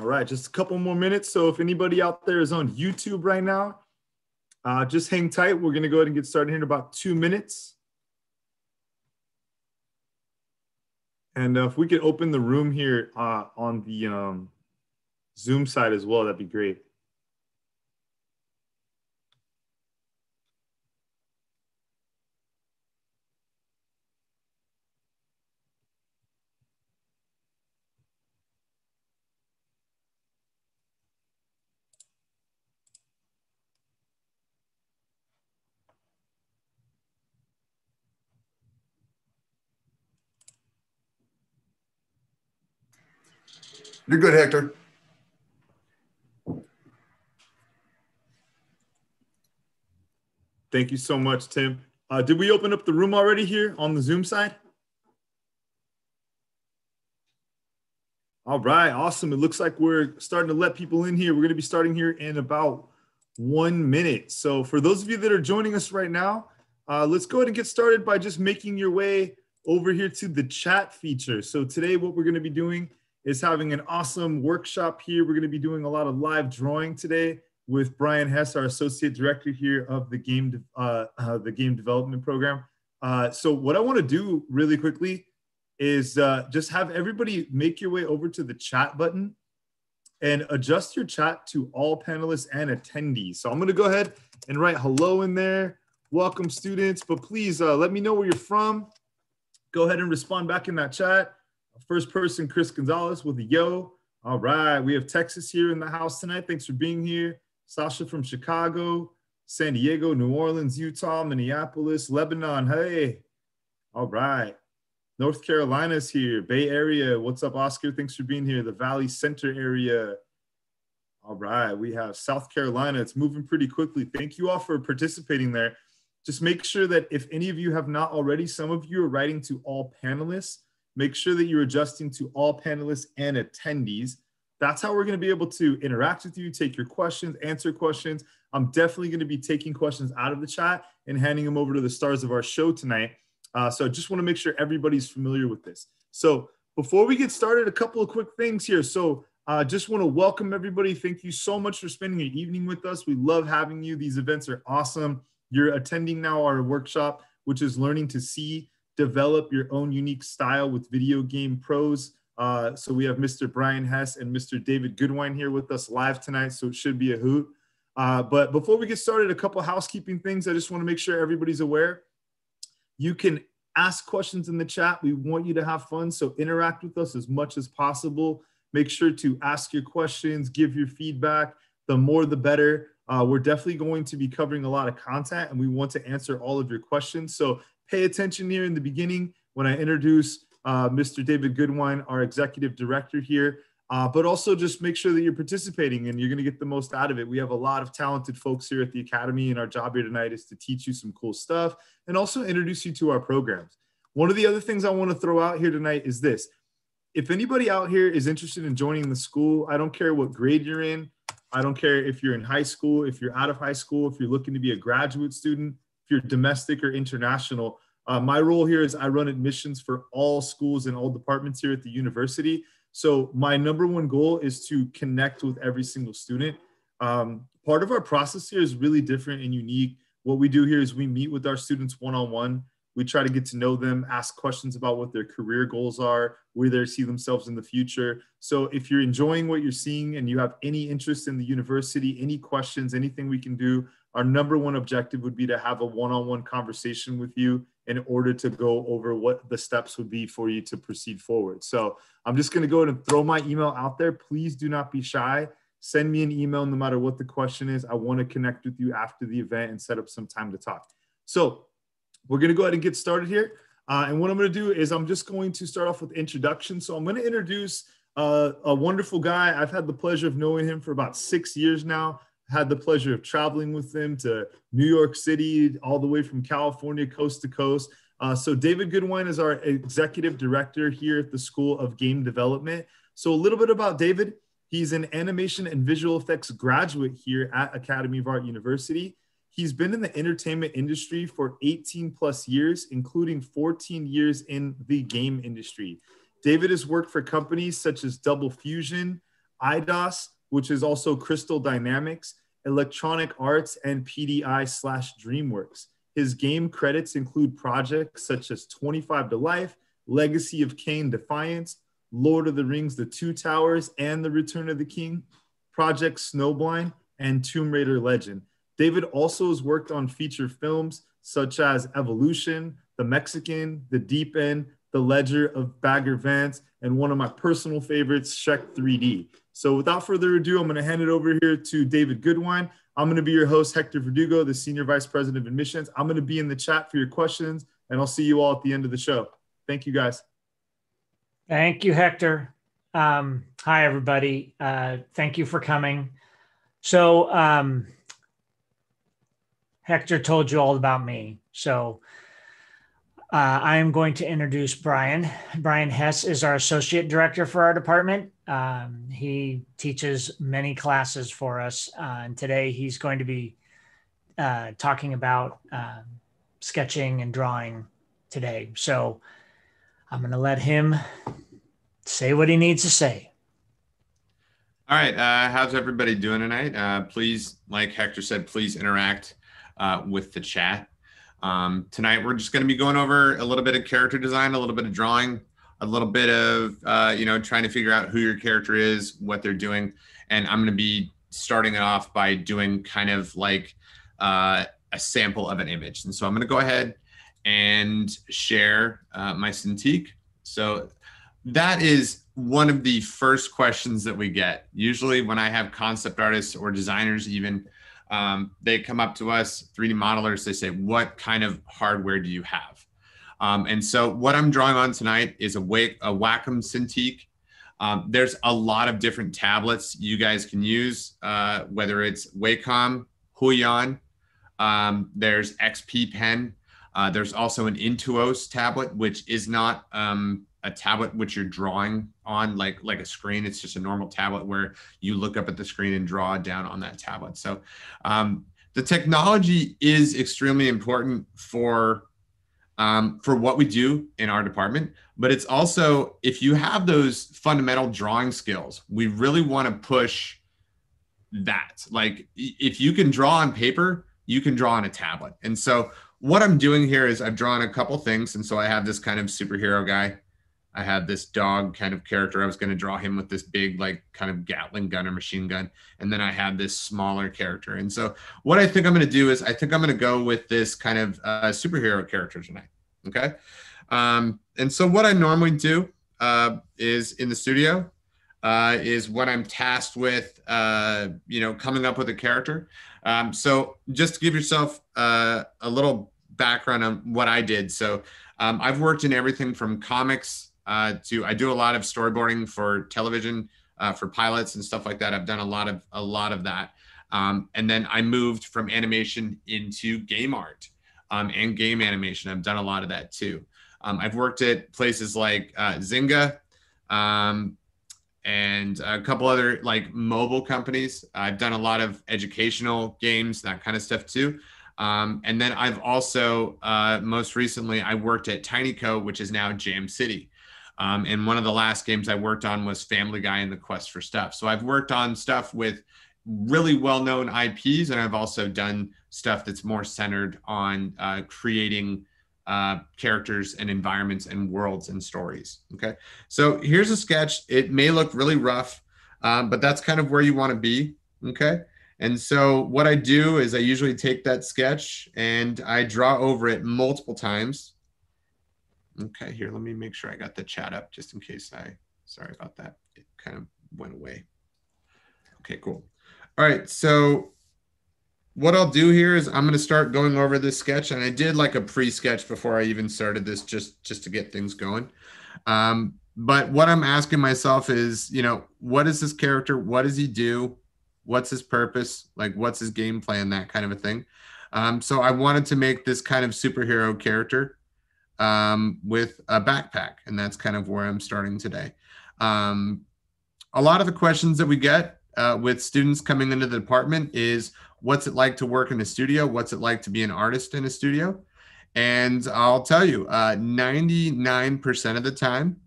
All right, just a couple more minutes. So if anybody out there is on YouTube right now, uh, just hang tight. We're going to go ahead and get started here in about two minutes. And uh, if we could open the room here uh, on the um, Zoom side as well, that'd be great. You're good, Hector. Thank you so much, Tim. Uh, did we open up the room already here on the Zoom side? All right, awesome. It looks like we're starting to let people in here. We're going to be starting here in about one minute. So, for those of you that are joining us right now, uh, let's go ahead and get started by just making your way over here to the chat feature. So, today, what we're going to be doing is having an awesome workshop here. We're going to be doing a lot of live drawing today with Brian Hess, our associate director here of the game uh, uh, the game development program. Uh, so what I want to do really quickly is uh, just have everybody make your way over to the chat button and adjust your chat to all panelists and attendees. So I'm going to go ahead and write hello in there. Welcome students, but please uh, let me know where you're from. Go ahead and respond back in that chat. First person, Chris Gonzalez with a yo. All right, we have Texas here in the house tonight. Thanks for being here. Sasha from Chicago, San Diego, New Orleans, Utah, Minneapolis, Lebanon. Hey, all right. North Carolina's here, Bay Area. What's up, Oscar? Thanks for being here. The Valley Center area. All right, we have South Carolina. It's moving pretty quickly. Thank you all for participating there. Just make sure that if any of you have not already, some of you are writing to all panelists Make sure that you're adjusting to all panelists and attendees. That's how we're going to be able to interact with you, take your questions, answer questions. I'm definitely going to be taking questions out of the chat and handing them over to the stars of our show tonight. Uh, so I just want to make sure everybody's familiar with this. So before we get started, a couple of quick things here. So I uh, just want to welcome everybody. Thank you so much for spending your evening with us. We love having you. These events are awesome. You're attending now our workshop, which is learning to see develop your own unique style with video game pros. Uh, so we have Mr. Brian Hess and Mr. David Goodwine here with us live tonight, so it should be a hoot. Uh, but before we get started, a couple housekeeping things. I just want to make sure everybody's aware. You can ask questions in the chat. We want you to have fun, so interact with us as much as possible. Make sure to ask your questions, give your feedback. The more, the better. Uh, we're definitely going to be covering a lot of content and we want to answer all of your questions. So pay attention here in the beginning when I introduce uh, Mr. David Goodwine, our executive director here. Uh, but also just make sure that you're participating and you're going to get the most out of it. We have a lot of talented folks here at the Academy, and our job here tonight is to teach you some cool stuff and also introduce you to our programs. One of the other things I want to throw out here tonight is this. If anybody out here is interested in joining the school, I don't care what grade you're in. I don't care if you're in high school, if you're out of high school, if you're looking to be a graduate student, you're domestic or international. Uh, my role here is I run admissions for all schools and all departments here at the university. So my number one goal is to connect with every single student. Um, part of our process here is really different and unique. What we do here is we meet with our students one-on-one. We try to get to know them, ask questions about what their career goals are, where they see themselves in the future. So if you're enjoying what you're seeing and you have any interest in the university, any questions, anything we can do, our number one objective would be to have a one-on-one conversation with you in order to go over what the steps would be for you to proceed forward. So I'm just going to go ahead and throw my email out there. Please do not be shy. Send me an email no matter what the question is. I want to connect with you after the event and set up some time to talk. So we're going to go ahead and get started here. Uh, and what I'm going to do is I'm just going to start off with introduction. So I'm going to introduce uh, a wonderful guy. I've had the pleasure of knowing him for about six years now had the pleasure of traveling with them to New York City, all the way from California, coast to coast. Uh, so, David Goodwine is our executive director here at the School of Game Development. So, a little bit about David. He's an animation and visual effects graduate here at Academy of Art University. He's been in the entertainment industry for 18 plus years, including 14 years in the game industry. David has worked for companies such as Double Fusion, Eidos, which is also Crystal Dynamics, Electronic Arts, and PDI slash DreamWorks. His game credits include projects such as 25 to Life, Legacy of Kain Defiance, Lord of the Rings The Two Towers, and The Return of the King, Project Snowblind, and Tomb Raider Legend. David also has worked on feature films such as Evolution, The Mexican, The Deep End, The Legend of Bagger Vance, and one of my personal favorites, Shrek 3D. So without further ado, I'm going to hand it over here to David Goodwine. I'm going to be your host, Hector Verdugo, the Senior Vice President of Admissions. I'm going to be in the chat for your questions, and I'll see you all at the end of the show. Thank you, guys. Thank you, Hector. Um, hi, everybody. Uh, thank you for coming. So, um, Hector told you all about me. So, uh, I am going to introduce Brian. Brian Hess is our associate director for our department. Um, he teaches many classes for us, uh, and today he's going to be uh, talking about um, sketching and drawing today. So I'm going to let him say what he needs to say. All right. Uh, how's everybody doing tonight? Uh, please, like Hector said, please interact uh, with the chat. Um, tonight, we're just going to be going over a little bit of character design, a little bit of drawing, a little bit of, uh, you know, trying to figure out who your character is, what they're doing. And I'm going to be starting it off by doing kind of like uh, a sample of an image. And so I'm going to go ahead and share uh, my Cintiq. So that is one of the first questions that we get. Usually, when I have concept artists or designers, even um, they come up to us, 3D modelers, they say, What kind of hardware do you have? Um, and so, what I'm drawing on tonight is a, Wake, a Wacom Cintiq. Um, there's a lot of different tablets you guys can use, uh, whether it's Wacom, Huion, um, there's XP Pen, uh, there's also an Intuos tablet, which is not um, a tablet which you're drawing on like like a screen. It's just a normal tablet where you look up at the screen and draw down on that tablet. So um, the technology is extremely important for um, for what we do in our department but it's also if you have those fundamental drawing skills we really want to push that. Like if you can draw on paper you can draw on a tablet. And so what i'm doing here is i've drawn a couple things. And so i have this kind of superhero guy I had this dog kind of character. I was going to draw him with this big, like, kind of Gatling gun or machine gun. And then I had this smaller character. And so, what I think I'm going to do is, I think I'm going to go with this kind of uh, superhero character tonight. Okay. Um, and so, what I normally do uh, is in the studio, uh, is what I'm tasked with, uh, you know, coming up with a character. Um, so, just to give yourself uh, a little background on what I did. So, um, I've worked in everything from comics uh, to I do a lot of storyboarding for television, uh, for pilots and stuff like that. I've done a lot of a lot of that, um, and then I moved from animation into game art um, and game animation. I've done a lot of that too. Um, I've worked at places like uh, Zynga um, and a couple other like mobile companies. I've done a lot of educational games, that kind of stuff too. Um, and then I've also, uh, most recently, I worked at TinyCo, which is now Jam City. Um, and one of the last games I worked on was Family Guy and the Quest for Stuff. So I've worked on stuff with really well known IPs, and I've also done stuff that's more centered on uh, creating uh, characters and environments and worlds and stories. Okay. So here's a sketch. It may look really rough, um, but that's kind of where you want to be. Okay. And so what I do is I usually take that sketch and I draw over it multiple times Okay, here, let me make sure I got the chat up just in case I, sorry about that. It kind of went away. Okay, cool. All right, so what I'll do here is I'm going to start going over this sketch, and I did like a pre-sketch before I even started this, just just to get things going. Um, but what I'm asking myself is, you know, what is this character? What does he do? What's his purpose? Like, what's his game plan? That kind of a thing. Um, so I wanted to make this kind of superhero character um, with a backpack. And that's kind of where I'm starting today. Um, a lot of the questions that we get uh, with students coming into the department is what's it like to work in a studio? What's it like to be an artist in a studio? And I'll tell you, uh, 99% of the time,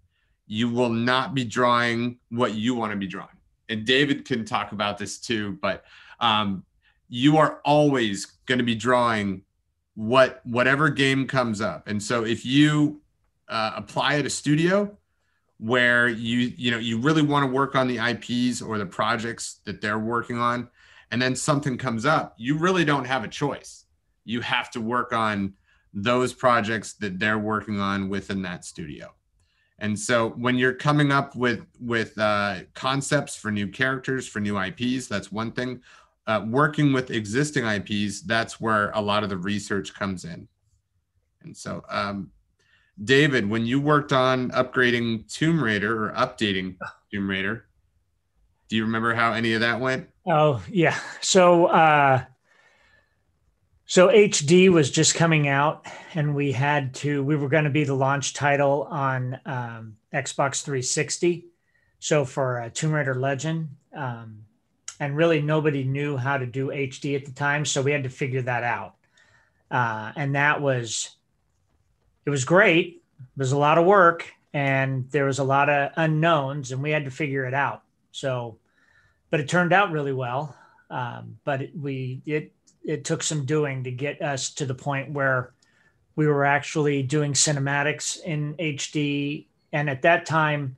you will not be drawing what you want to be drawing. and David can talk about this too, but um, you are always going to be drawing what whatever game comes up. And so if you uh, apply at a studio where you you know you really want to work on the IPs or the projects that they're working on, and then something comes up, you really don't have a choice. You have to work on those projects that they're working on within that studio. And so when you're coming up with with uh, concepts for new characters, for new IPs, that's one thing. Uh, working with existing IPs, that's where a lot of the research comes in. And so, um, David, when you worked on upgrading Tomb Raider or updating Tomb Raider, do you remember how any of that went? Oh yeah. So uh, so HD was just coming out, and we had to. We were going to be the launch title on um, Xbox 360. So for uh, Tomb Raider Legend, um, and really nobody knew how to do HD at the time, so we had to figure that out. Uh, and that was, it was great. It was a lot of work, and there was a lot of unknowns, and we had to figure it out. So, but it turned out really well. Um, but it, we it it took some doing to get us to the point where we were actually doing cinematics in HD. And at that time,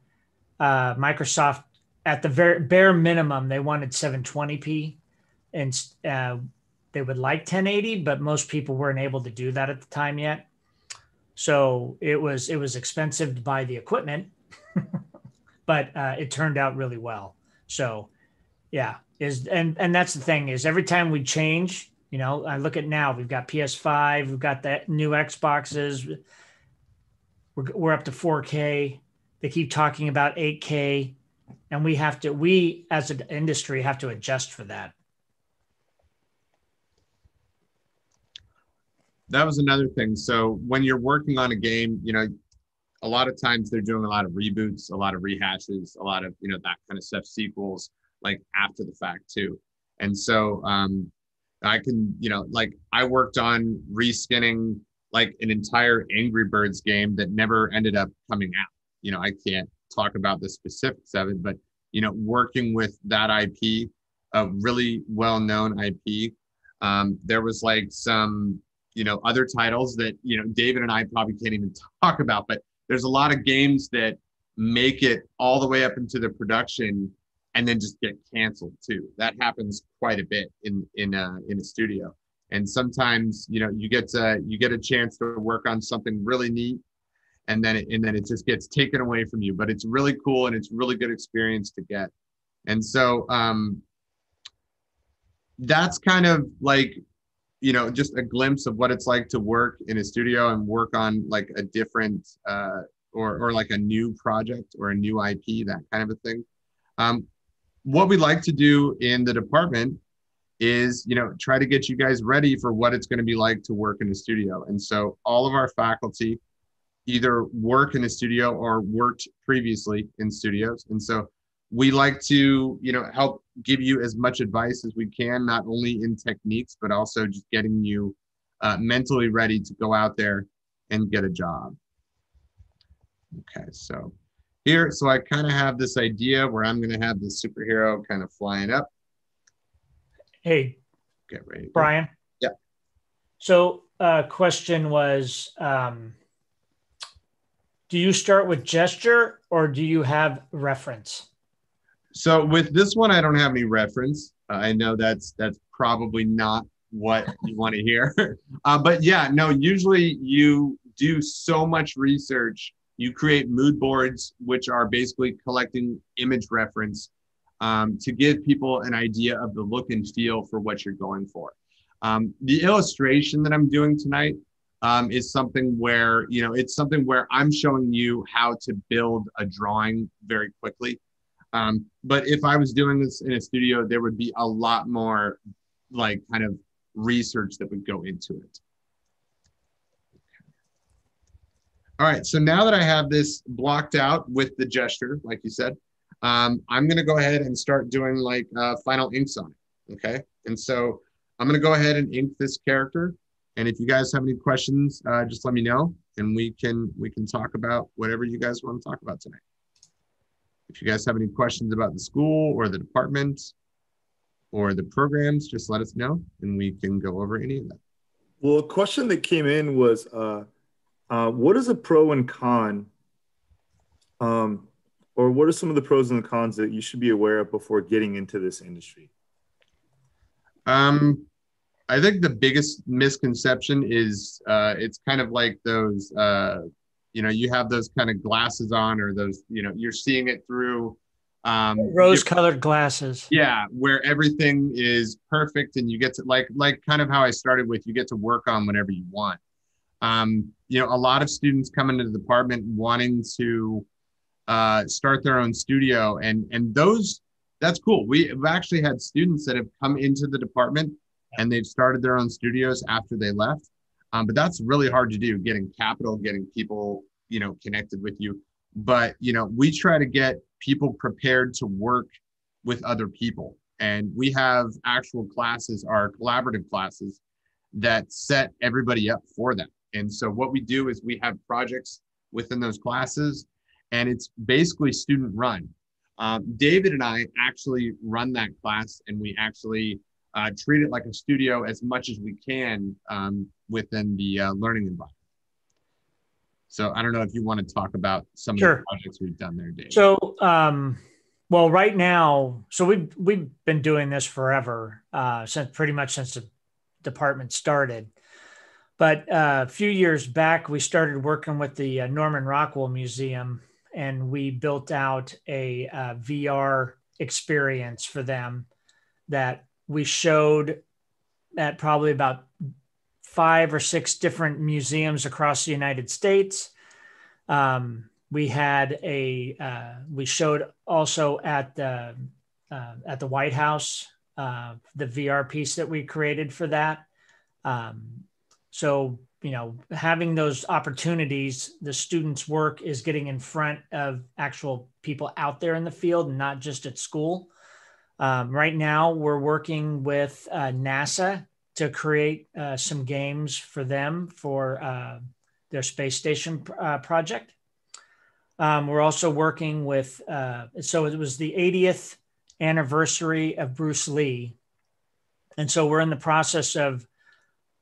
uh, Microsoft, at the very bare minimum, they wanted 720p, and uh, they would like 1080, but most people weren't able to do that at the time yet. So it was it was expensive to buy the equipment, but uh, it turned out really well. So yeah, is and and that's the thing is every time we change, you know, I look at now we've got PS5, we've got the new Xboxes, we're we're up to 4K. They keep talking about 8K, and we have to we as an industry have to adjust for that. That was another thing. So when you're working on a game, you know, a lot of times they're doing a lot of reboots, a lot of rehashes, a lot of you know that kind of stuff, sequels like after the fact too. And so um, I can, you know, like I worked on reskinning like an entire Angry Birds game that never ended up coming out. You know, I can't talk about the specifics of it, but you know, working with that IP, a really well-known IP, um, there was like some, you know, other titles that you know David and I probably can't even talk about, but there's a lot of games that make it all the way up into the production and then just get canceled too. That happens quite a bit in in a, in a studio. And sometimes you know you get to you get a chance to work on something really neat, and then it, and then it just gets taken away from you. But it's really cool and it's really good experience to get. And so um, that's kind of like you know just a glimpse of what it's like to work in a studio and work on like a different uh, or or like a new project or a new IP that kind of a thing. Um, what we like to do in the department is you know try to get you guys ready for what it's going to be like to work in a studio and so all of our faculty either work in a studio or worked previously in studios and so we like to you know help give you as much advice as we can not only in techniques but also just getting you uh, mentally ready to go out there and get a job okay so here. So I kind of have this idea where I'm going to have the superhero kind of flying up. Hey, get ready. Brian. Yeah. So, uh, question was, um, do you start with gesture or do you have reference? So with this one, I don't have any reference. Uh, I know that's that's probably not what you want to hear, uh, but yeah, no. Usually, you do so much research you create mood boards, which are basically collecting image reference um, to give people an idea of the look and feel for what you're going for. Um, the illustration that I'm doing tonight um, is something where, you know, it's something where I'm showing you how to build a drawing very quickly. Um, but if I was doing this in a studio, there would be a lot more like kind of research that would go into it. All right, so now that I have this blocked out with the gesture, like you said, um, I'm gonna go ahead and start doing like uh, final inks on it, okay? And so I'm gonna go ahead and ink this character. And if you guys have any questions, uh, just let me know and we can we can talk about whatever you guys want to talk about tonight. if you guys have any questions about the school or the department or the programs, just let us know and we can go over any of that. Well, a question that came in was uh, uh, what is a pro and con? Um, or what are some of the pros and the cons that you should be aware of before getting into this industry? Um, I think the biggest misconception is uh, it's kind of like those, uh, you know, you have those kind of glasses on, or those, you know, you're seeing it through um, rose-colored glasses. Yeah, where everything is perfect, and you get to like, like kind of how I started with, you get to work on whatever you want. Um, you know, a lot of students come into the department wanting to uh, start their own studio, and and those that's cool. We've actually had students that have come into the department and they've started their own studios after they left. Um, but that's really hard to do, getting capital, getting people, you know, connected with you. But, you know, we try to get people prepared to work with other people. And we have actual classes, our collaborative classes that set everybody up for that. And so what we do is we have projects within those classes and it's basically student run. Um, David and I actually run that class and we actually uh, treat it like a studio as much as we can um, within the uh, learning environment. So I don't know if you want to talk about some sure. of the projects we've done there, Dave. So, um, well, right now, so we've we've been doing this forever, uh, since pretty much since the department started. But uh, a few years back, we started working with the uh, Norman Rockwell Museum, and we built out a uh, VR experience for them that we showed at probably about five or six different museums across the United States. Um, we had a uh, we showed also at the uh, at the White House uh, the VR piece that we created for that. Um, so you know, having those opportunities, the students' work is getting in front of actual people out there in the field, not just at school. Um, right now, we're working with uh, NASA to create uh, some games for them for uh, their space station uh, project. Um, we're also working with, uh, so it was the 80th anniversary of Bruce Lee. And so we're in the process of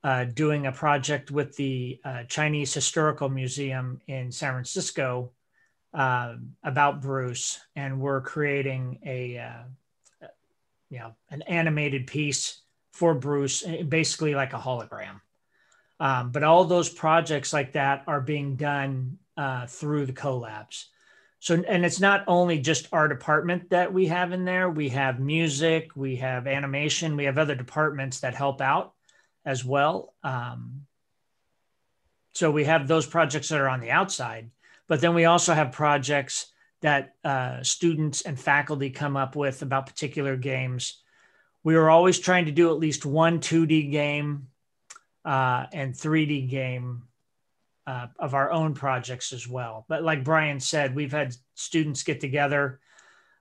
uh, doing a project with the Chinese Historical Museum in San Francisco about Bruce. And we're creating a you know, an animated piece for Bruce, eh, basically like a hologram. Um, but all those projects like that are being done uh, through the collabs. So, and it's not only just our department that we have in there. We have music, we have animation, we have other departments that help out as well. Um, so we have those projects that are on the outside, but then we also have projects that uh, students and faculty come up with about particular games. We were always trying to do at least one 2D game uh, and 3D game uh, of our own projects as well. But like Brian said, we've had students get together.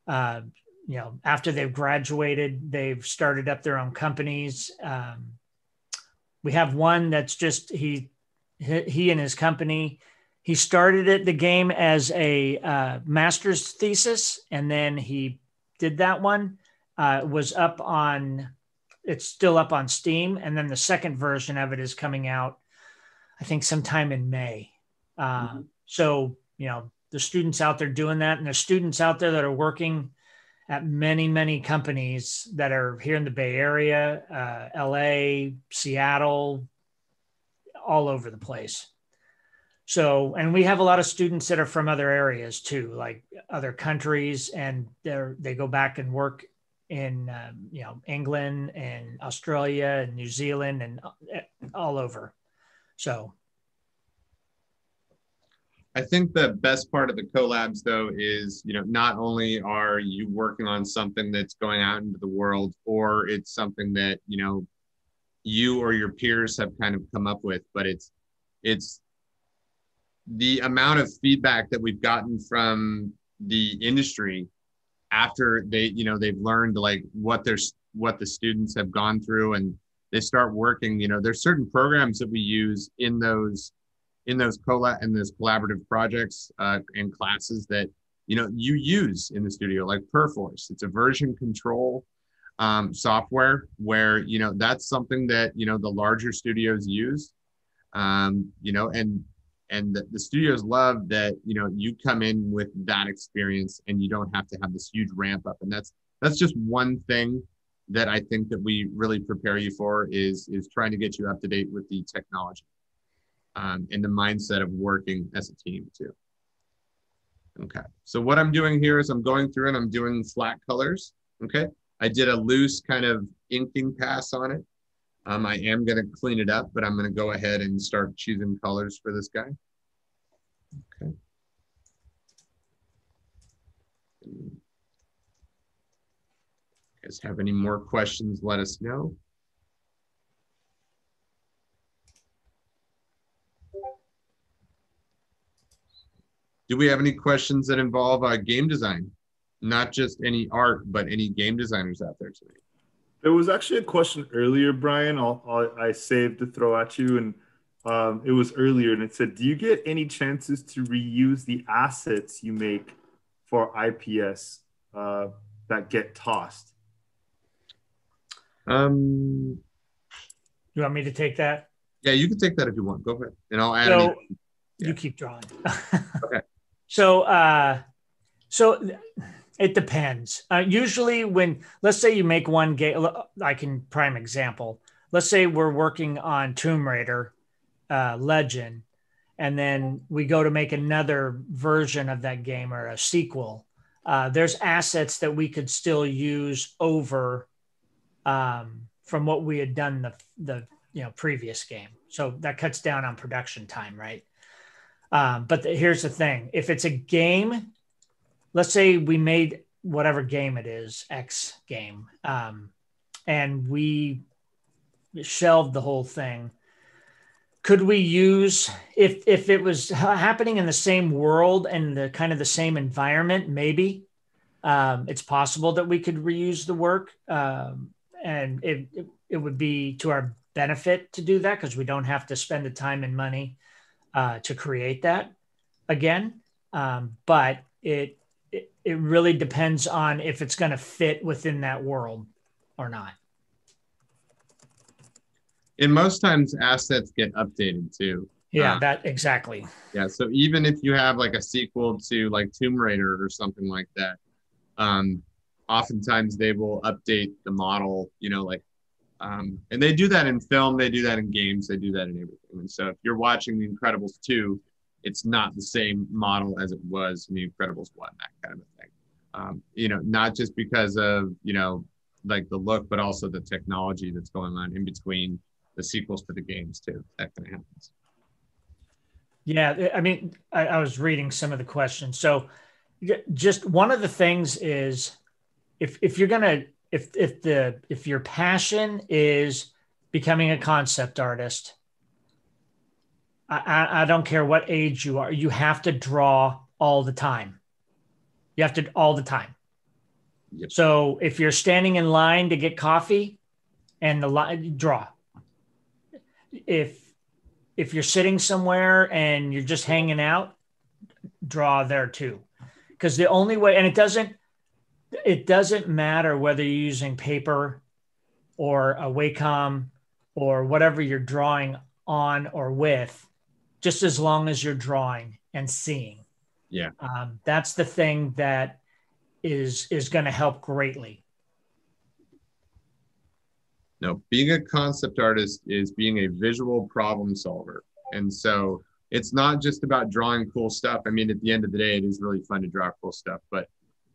Uh, you know, after they've graduated, they've started up their own companies. Um, we have one that's just he he and his company he started it the game as a uh, master's thesis, and then he did that one. Uh, was up on, it's still up on Steam, and then the second version of it is coming out, I think, sometime in May. Uh, mm-hmm. So you know, the students out there doing that, and the students out there that are working at many many companies that are here in the Bay Area, uh, L.A., Seattle, all over the place. So, and we have a lot of students that are from other areas too, like other countries, and they're they go back and work in um, you know England and Australia and New Zealand and uh, all over. So, I think the best part of the collabs though is you know not only are you working on something that's going out into the world, or it's something that you know you or your peers have kind of come up with, but it's it's the amount of feedback that we've gotten from the industry after they you know they've learned like what there's what the students have gone through and they start working you know there's certain programs that we use in those in those collab and those collaborative projects uh, and classes that you know you use in the studio like perforce. It's a version control um, software where you know that's something that you know the larger studios use. Um, you know and and the, the studios love that you know you come in with that experience and you don't have to have this huge ramp up. And that's that's just one thing that i think that we really prepare you for is is trying to get you up to date with the technology um, and the mindset of working as a team too. Okay. So what i'm doing here is i'm going through and i'm doing flat colors. Okay. I did a loose kind of inking pass on it um, I am going to clean it up, but I'm going to go ahead and start choosing colors for this guy. Okay. You guys have any more questions, let us know. Do we have any questions that involve uh, game design? Not just any art, but any game designers out there today. There was actually a question earlier, Brian. I'll, I'll, i saved to throw at you, and um, it was earlier, and it said, "Do you get any chances to reuse the assets you make for IPS uh, that get tossed?" Um, you want me to take that? Yeah, you can take that if you want. Go ahead, and I'll add. So yeah. you keep drawing. okay. So, uh, so it depends. Uh, usually, when let's say you make one game, I can prime example. Let's say we're working on Tomb Raider uh, Legend, and then we go to make another version of that game or a sequel. Uh, there's assets that we could still use over um, from what we had done the the you know previous game. So that cuts down on production time, right? Um, but the, here's the thing: if it's a game let's say we made whatever game it is, X game, um, and we shelved the whole thing. Could we use if if it was happening in the same world and the kind of the same environment? Maybe um, it's possible that we could reuse the work, um, and it, it it would be to our benefit to do that because we don't have to spend the time and money uh, to create that again. Um, but it it, really depends on if it's going to fit within that world or not. And most times assets get updated too. Yeah, uh, that exactly. Yeah. So even if you have like a sequel to like Tomb Raider or something like that, um, oftentimes they will update the model, you know, like, um, and they do that in film, they do that in games, they do that in everything. And so if you're watching The Incredibles 2, it's not the same model as it was in The Incredibles 1, that kind of thing. Um, you know, not just because of, you know, like the look, but also the technology that's going on in between the sequels to the games too. That kind of happens. Yeah, I mean, I, I was reading some of the questions. So, just one of the things is, if if you're gonna if if the if your passion is becoming a concept artist, I, I don't care what age you are, you have to draw all the time. You have to all the time. Yep. So if you're standing in line to get coffee and the line draw. If if you're sitting somewhere and you're just hanging out, draw there too. Because the only way and it doesn't it doesn't matter whether you're using paper or a Wacom or whatever you're drawing on or with just as long as you're drawing and seeing. Yeah. Um, that's the thing that is is going to help greatly. No, being a concept artist is being a visual problem solver. And so it's not just about drawing cool stuff. I mean, at the end of the day, it is really fun to draw cool stuff, but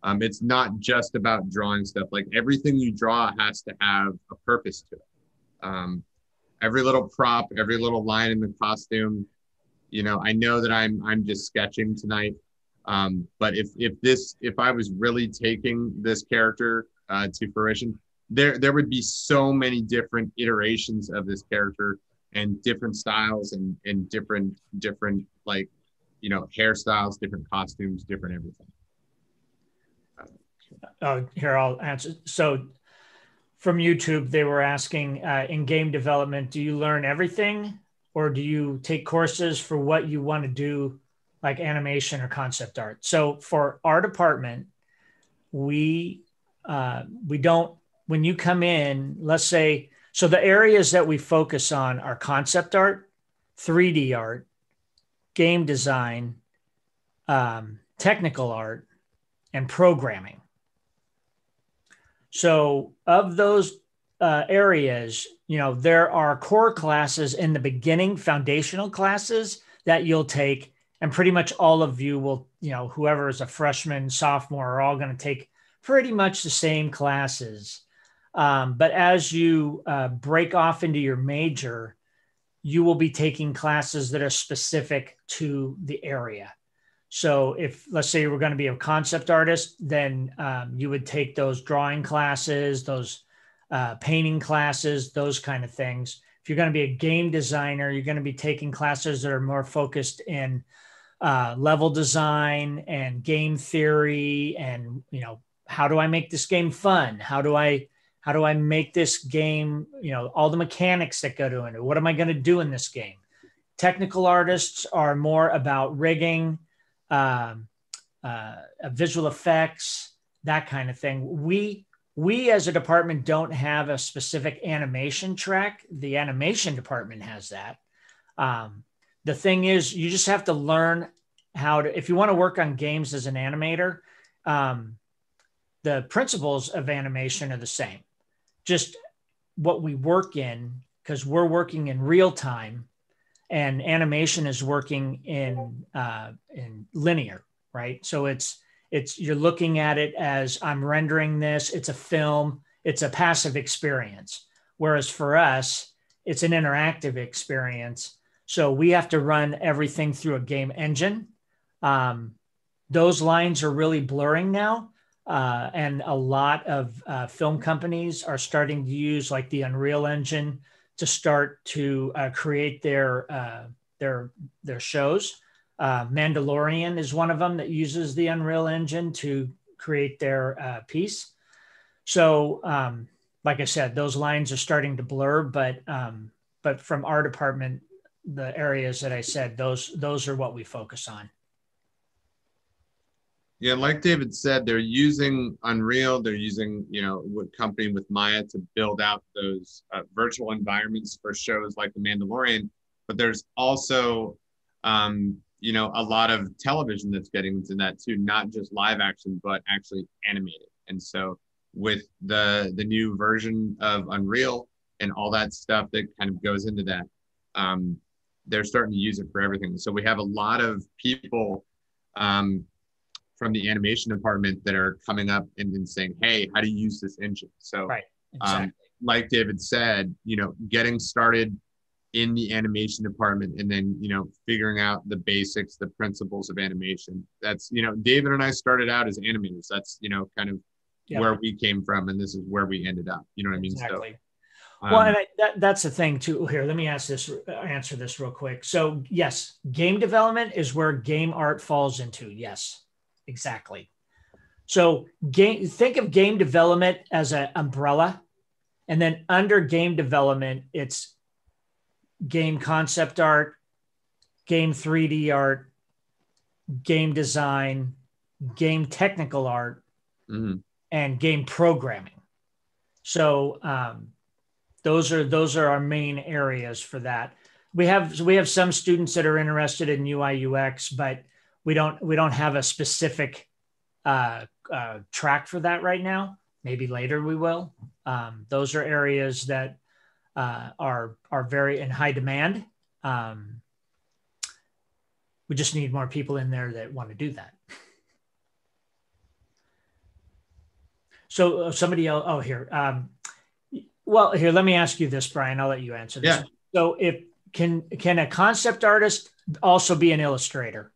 um, it's not just about drawing stuff. Like everything you draw has to have a purpose to it. Um, every little prop, every little line in the costume, you know, I know that I'm I'm just sketching tonight, um, but if if this if I was really taking this character uh, to fruition, there there would be so many different iterations of this character and different styles and and different different like you know hairstyles, different costumes, different everything. Uh, here I'll answer. So from YouTube, they were asking uh, in game development, do you learn everything or do you take courses for what you want to do like animation or concept art. So for our department, we uh, we don't when you come in, let's say, so the areas that we focus on are concept art, 3D art, game design, um, technical art, and programming. So, of those uh, areas, you know, there are core classes in the beginning, foundational classes that you'll take, and pretty much all of you will, you know, whoever is a freshman, sophomore, are all going to take pretty much the same classes. Um, but as you uh, break off into your major, you will be taking classes that are specific to the area. So if let's say you were going to be a concept artist, then um, you would take those drawing classes, those uh, painting classes, those kind of things. If you're going to be a game designer, you're going to be taking classes that are more focused in uh, level design and game theory, and you know how do I make this game fun? How do I how do I make this game? You know all the mechanics that go to it. What am I going to do in this game? Technical artists are more about rigging um, uh, visual effects, that kind of thing. We we as a department don't have a specific animation track. The animation department has that. Um, the thing is, you just have to learn how to. If you want to work on games as an animator, um, the principles of animation are the same. Just what we work in, because we're working in real time and animation is working in uh, in linear, right? So it's it's you're looking at it as I'm rendering this. It's a film. It's a passive experience. Whereas for us, it's an interactive experience. So we have to run everything through a game engine. Um, those lines are really blurring now. Uh, and a lot of uh, film companies are starting to use like the Unreal Engine to start to uh, create their uh, their their shows. Uh, Mandalorian is one of them that uses the Unreal Engine to create their uh, piece. So, um, like I said, those lines are starting to blur, but um, but from our department, the areas that I said, those those are what we focus on. Yeah, like David said, they're using Unreal. They're using, you know, what company with Maya to build out those uh, virtual environments for shows like The Mandalorian. But there's also, um, you know, a lot of television that's getting into that too, not just live action, but actually animated. And so with the the new version of Unreal and all that stuff that kind of goes into that, um, they're starting to use it for everything. So we have a lot of people um, from the animation department that are coming up and, and saying, "Hey, how do you use this engine?" So, right, um, exactly. um, like David said, you know, getting started in the animation department and then you know figuring out the basics the principles of animation that's you know david and i started out as animators that's you know kind of yep. where we came from and this is where we ended up you know what exactly. i mean so um, well, and I, that, that's the thing too. Here, let me ask this, answer this real quick. So, yes, game development is where game art falls into. Yes, exactly. So game, think of game development as an umbrella, and then under game development, it's game concept art, game 3D art, game design, game technical art, mm-hmm. and game programming. So um, those are those are our main areas for that. We have we have some students that are interested in UI UX, but we don't we don't have a specific uh, uh, track for that right now. Maybe later we will. Um, those are areas that uh, are are very in high demand. Um, we just need more people in there that want to do that. So uh, somebody else. Oh, here. Um, well, here. Let me ask you this, Brian. I'll let you answer this. Yeah. So, if can can a concept artist also be an illustrator?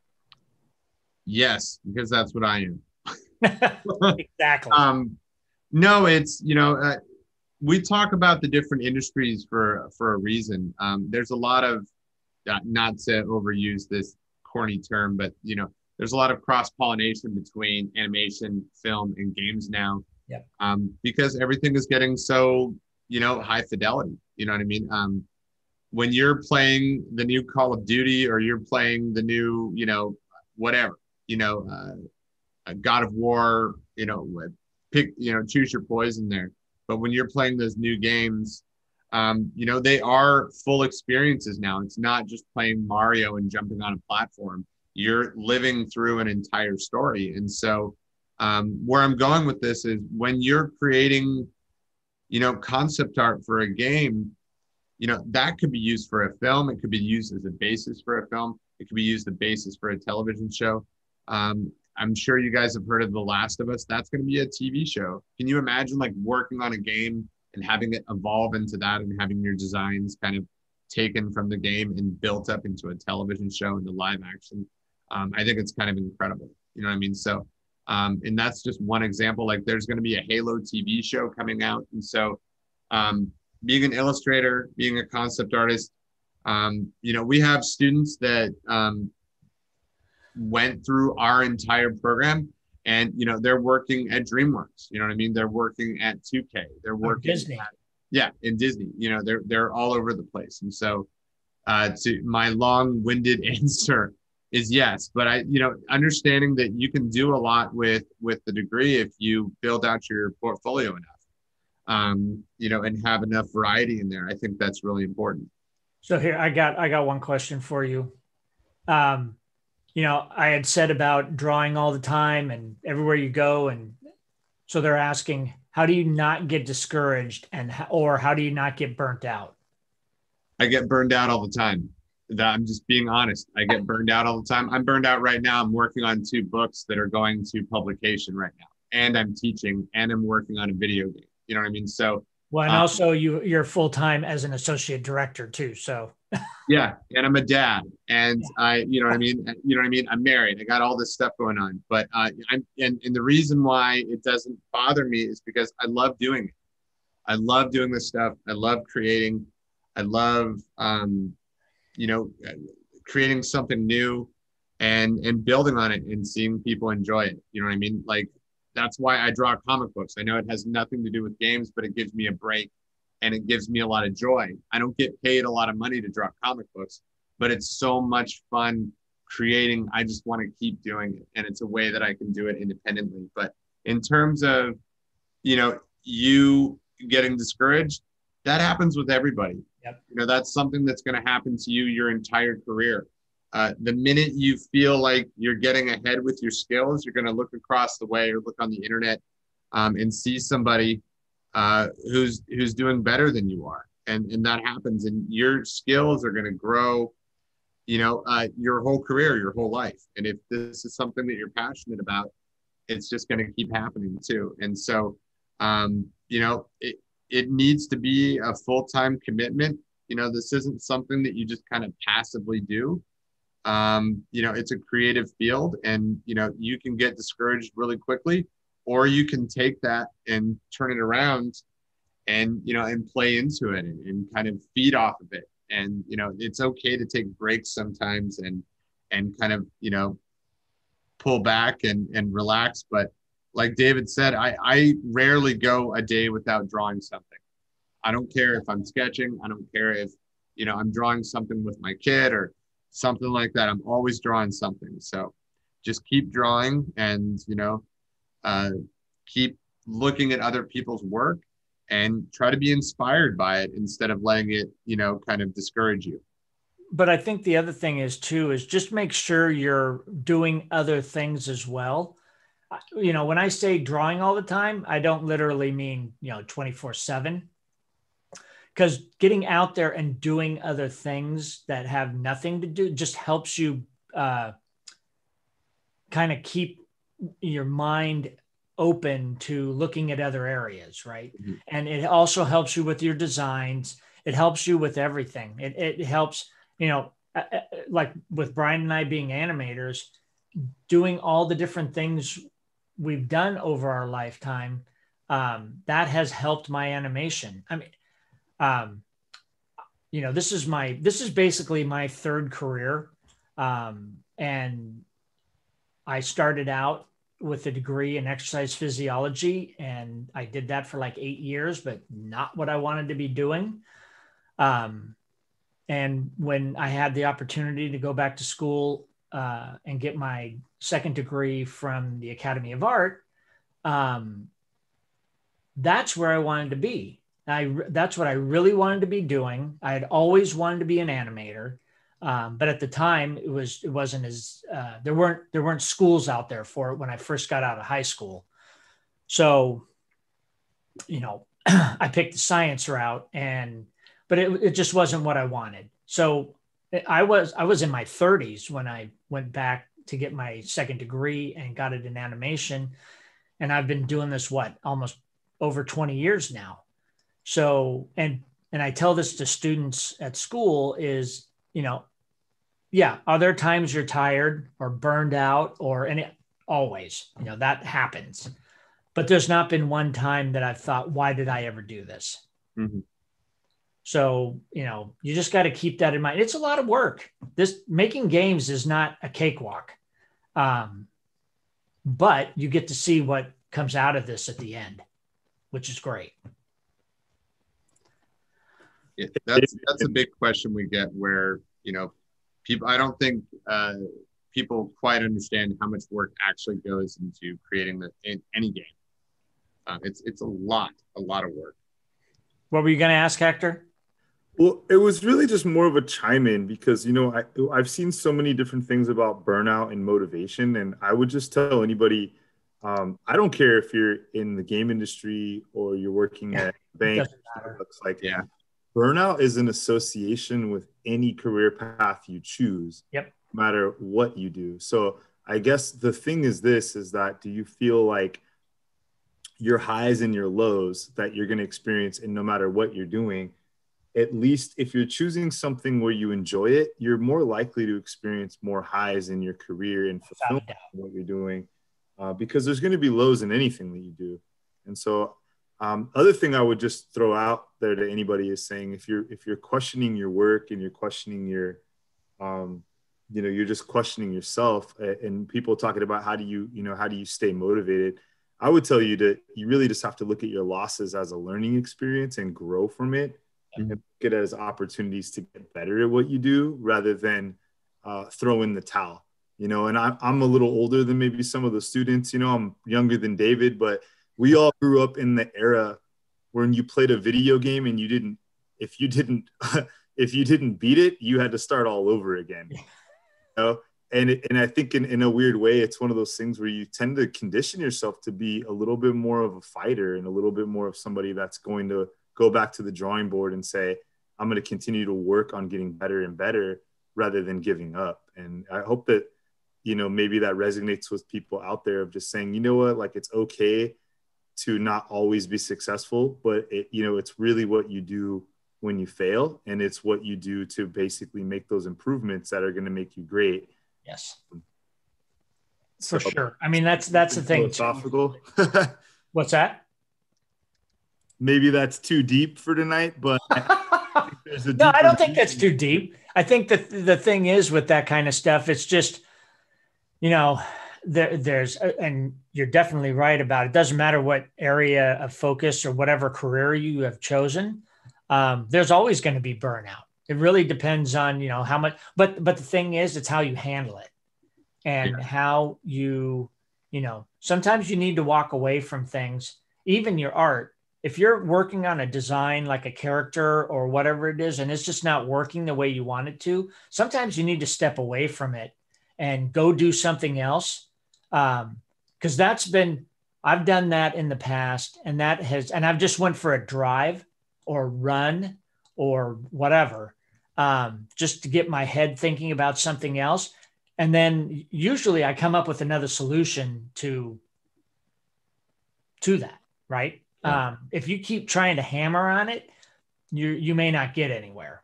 Yes, because that's what I am. exactly. Um, no, it's you know uh, we talk about the different industries for for a reason. Um, there's a lot of uh, not to overuse this corny term, but you know there's a lot of cross pollination between animation, film, and games now. Yeah. Um, because everything is getting so you know high fidelity. You know what I mean? Um, when you're playing the new Call of Duty or you're playing the new you know whatever, you know, uh, a God of War, you know, pick, you know, choose your poison there. But when you're playing those new games, um, you know, they are full experiences now. It's not just playing Mario and jumping on a platform. You're living through an entire story. And so, um, where I'm going with this is when you're creating, you know, concept art for a game, you know, that could be used for a film. It could be used as a basis for a film. It could be used as a basis for a television show. Um, I'm sure you guys have heard of The Last of Us. That's going to be a TV show. Can you imagine like working on a game and having it evolve into that and having your designs kind of taken from the game and built up into a television show into live action? Um, I think it's kind of incredible. You know what I mean? So, um, and that's just one example. Like there's going to be a Halo TV show coming out. And so, um, being an illustrator, being a concept artist, um, you know, we have students that um, went through our entire program and you know they're working at dreamworks you know what i mean they're working at 2k they're working Disney. At, yeah in disney you know they're they're all over the place and so uh to my long-winded answer is yes but i you know understanding that you can do a lot with with the degree if you build out your portfolio enough um you know and have enough variety in there i think that's really important So here I got I got one question for you. Um, you know, I had said about drawing all the time and everywhere you go, and so they're asking, how do you not get discouraged, and or how do you not get burnt out? I get burned out all the time. That I'm just being honest. I get burned out all the time. I'm burned out right now. I'm working on two books that are going to publication right now, and I'm teaching, and I'm working on a video game. You know what I mean? So Well, and Um, also you you're full time as an associate director too. So yeah, and I'm a dad, and I, you know what I mean. You know what I mean. I'm married. I got all this stuff going on, but uh, I'm and and the reason why it doesn't bother me is because I love doing it. I love doing this stuff. I love creating. I love, um, you know, creating something new, and and building on it and seeing people enjoy it. You know what I mean? Like that's why I draw comic books. I know it has nothing to do with games, but it gives me a break and it gives me a lot of joy. I don't get paid a lot of money to draw comic books, but it's so much fun creating. I just want to keep doing it. And it's a way that I can do it independently. But in terms of, you know, you getting discouraged, that happens with everybody. Yep. You know, that's something that's going to happen to you your entire career. Uh, the minute you feel like you're getting ahead with your skills, you're going to look across the way or look on the internet um, and see somebody uh, who's who's doing better than you are, and and that happens, and your skills are going to grow, you know, uh, your whole career, your whole life, and if this is something that you're passionate about, it's just going to keep happening too, and so, um, you know, it it needs to be a full time commitment. You know, this isn't something that you just kind of passively do. Um, you know, it's a creative field, and you know, you can get discouraged really quickly or you can take that and turn it around and you know and play into it and, and, kind of feed off of it. And you know it's okay to take breaks sometimes and and kind of you know pull back and and relax. But like david said i i rarely go a day without drawing something. I don't care if i'm sketching. I don't care if you know i'm drawing something with my kid or something like that. I'm always drawing something. So just keep drawing and you know uh, keep looking at other people's work and try to be inspired by it instead of letting it you know kind of discourage you but I think the other thing is too is just make sure you're doing other things as well. You know, when I say drawing all the time, I don't literally mean, you know, 24 7. Because getting out there and doing other things that have nothing to do just helps you uh, kind of keep your mind open to looking at other areas, right? Mhm. And it also helps you with your designs. It helps you with everything. It, it helps, you know, uh, uh, like with Brian and I being animators, doing all the different things we've done over our lifetime. Um, that has helped my animation. I mean, um, you know, this is my this is basically my third career, um, and I started out with a degree in exercise physiology and I did that for like eight years, but not what I wanted to be doing. Um, and when I had the opportunity to go back to school uh, and get my second degree from the Academy of Art, um, that's where I wanted to be. I that's what I really wanted to be doing. I had always wanted to be an animator, um, but at the time it was it wasn't as uh, there weren't there weren't schools out there for it when I first got out of high school. So, you know, I picked the science route, and but it it just wasn't what I wanted. So I was I was in my 30s when I went back to get my second degree and got it in animation, and I've been doing this what almost over 20 years now so, and and I tell this to students at school is, you know, yeah, are there times you're tired or burned out or and it, always, you know, that happens. But there's not been one time that I've thought, why did I ever do this? Mm-hmm. So, you know, you just got to keep that in mind. It's a lot of work. This making games is not a cakewalk. Um, but you get to see what comes out of this at the end, which is great Yeah, that's that's a big question we get where you know people i don't think uh, people quite understand how much work actually goes into creating the in any game. Uh, it's it's a lot a lot of work. What were you going to ask hector? Well it was really just more of a chime in because you know I, i've seen so many different things about burnout and motivation and i would just tell anybody um, i don't care if you're in the game industry or you're working yeah, at a bank looks like yeah burnout is an association with any career path you choose yep. no matter what you do. So i guess the thing is this is that do you feel like your highs and your lows that you're going to experience and no matter what you're doing at least if you're choosing something where you enjoy it you're more likely to experience more highs in your career and fulfill what you're doing uh, because there's going to be lows in anything that you do. And so um, other thing I would just throw out there to anybody is saying if you're if you're questioning your work and you're questioning your, um, you know, you're just questioning yourself, and people talking about how do you you know how do you stay motivated. I would tell you to you really just have to look at your losses as a learning experience and grow from it, mm-hmm. and look at it as opportunities to get better at what you do rather than uh, throw in the towel. You know, and I'm I'm a little older than maybe some of the students. You know, I'm younger than David, but we all grew up in the era when you played a video game and you didn't if you didn't if you didn't beat it you had to start all over again you know? And and i think in, in a weird way it's one of those things where you tend to condition yourself to be a little bit more of a fighter and a little bit more of somebody that's going to go back to the drawing board and say i'm going to continue to work on getting better and better rather than giving up. And i hope that you know maybe that resonates with people out there of just saying you know what? Like it's okay to not always be successful, but it, you know, it's really what you do when you fail and it's what you do to basically make those improvements that are going to make you great. Yes. For so, sure. I mean, that's, that's the thing. Philosophical. What's that? Maybe that's too deep for tonight, but no, I don't think that's too deep. I think that the thing is with that kind of stuff, it's just, you know, there, there's and you're definitely right about it. Doesn't matter what area of focus or whatever career you have chosen. Um, there's always going to be burnout. It really depends on you know how much. But but the thing is, it's how you handle it and yeah. how you you know. Sometimes you need to walk away from things, even your art. If you're working on a design like a character or whatever it is, and it's just not working the way you want it to, sometimes you need to step away from it and go do something else um, because that's been I've done that in the past, and that has, and I've just went for a drive or run or whatever, um, just to get my head thinking about something else, and then usually I come up with another solution to to that. Right? Yeah. Um, if you keep trying to hammer on it, you you may not get anywhere.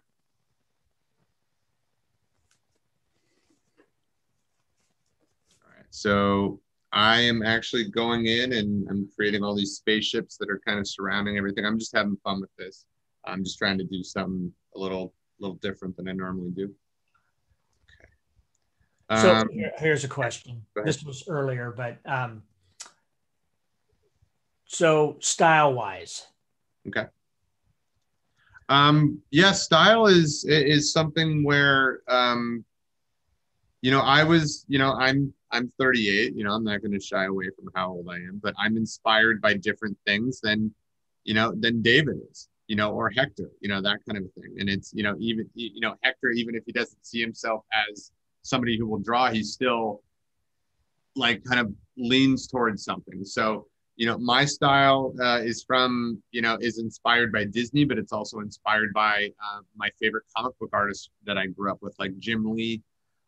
So I am actually going in and I'm creating all these spaceships that are kind of surrounding everything. I'm just having fun with this. I'm just trying to do something a little, little different than I normally do. Okay. So um, here's a question. This was earlier, but um, so style wise. Okay. Um, yeah, style is is something where um, you know, I was, you know, I'm I'm 38. You know, I'm not going to shy away from how old I am, but I'm inspired by different things than, you know, than David is, you know, or Hector, you know, that kind of thing. And it's, you know, even you know, Hector, even if he doesn't see himself as somebody who will draw, he's still like kind of leans towards something. So, you know, my style uh, is from, you know, is inspired by Disney, but it's also inspired by uh, my favorite comic book artists that I grew up with, like Jim Lee,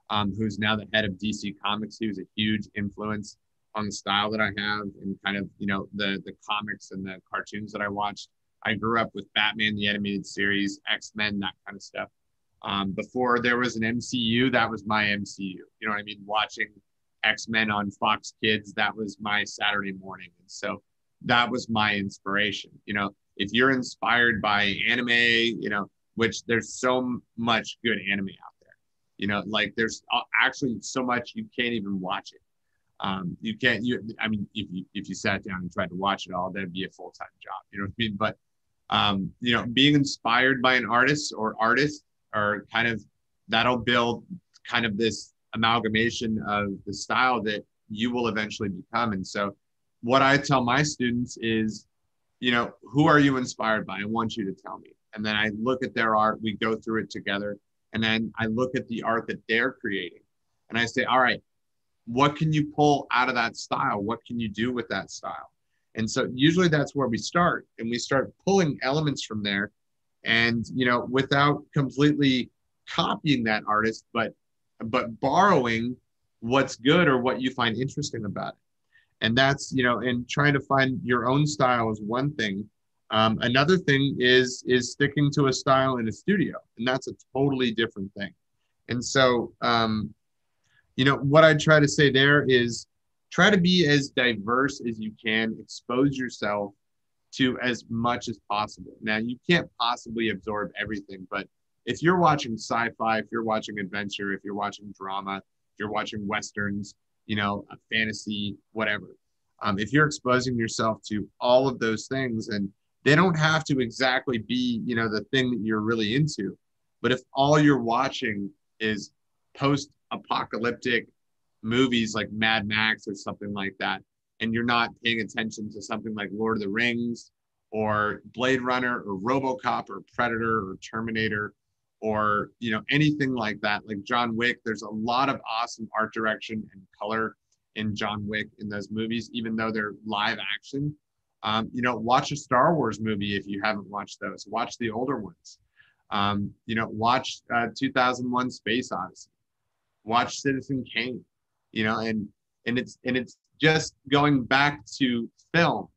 um, who's now the head of DC Comics. He was a huge influence on the style that I have and kind of, you know, the the comics and the cartoons that I watched. I grew up with Batman, the animated series, X Men, that kind of stuff. Um, before there was an MCU, that was my MCU. You know what I mean? Watching X Men on Fox Kids, that was my Saturday morning. And so that was my inspiration. You know, if you're inspired by anime, you know, which there's so much good anime out you know, like there's actually so much you can't even watch it. Um, you can't, you, I mean, if you, if you sat down and tried to watch it all, that'd be a full time job. You know what I mean? But, um, you know, being inspired by an artist or artist or kind of that'll build kind of this amalgamation of the style that you will eventually become. And so, what I tell my students is, you know, who are you inspired by? I want you to tell me. And then I look at their art, we go through it together. And then I look at the art that they're creating. And I say, all right, what can you pull out of that style? What can you do with that style? And so usually that's where we start. And we start pulling elements from there. And, you know, without completely copying that artist, but but borrowing what's good or what you find interesting about it. And that's, you know, and trying to find your own style is one thing. Um, another thing is is sticking to a style in a studio, and that's a totally different thing. And so, um, you know, what I try to say there is try to be as diverse as you can. Expose yourself to as much as possible. Now, you can't possibly absorb everything, but if you're watching sci-fi, if you're watching adventure, if you're watching drama, if you're watching westerns, you know, fantasy, whatever. Um, if you're exposing yourself to all of those things, and they don't have to exactly be, you know, the thing that you're really into, but if all you're watching is post-apocalyptic movies like Mad Max or something like that, and you're not paying attention to something like Lord of the Rings or Blade Runner or RoboCop or Predator or Terminator or you know anything like that like john wick there's a lot of awesome art direction and color in john wick in those movies even though they're live action um, you know watch a star wars movie if you haven't watched those. Watch the older ones. Um, you know watch uh, 2001 space odyssey. Watch citizen kane you know and and it's and it's just going back to film.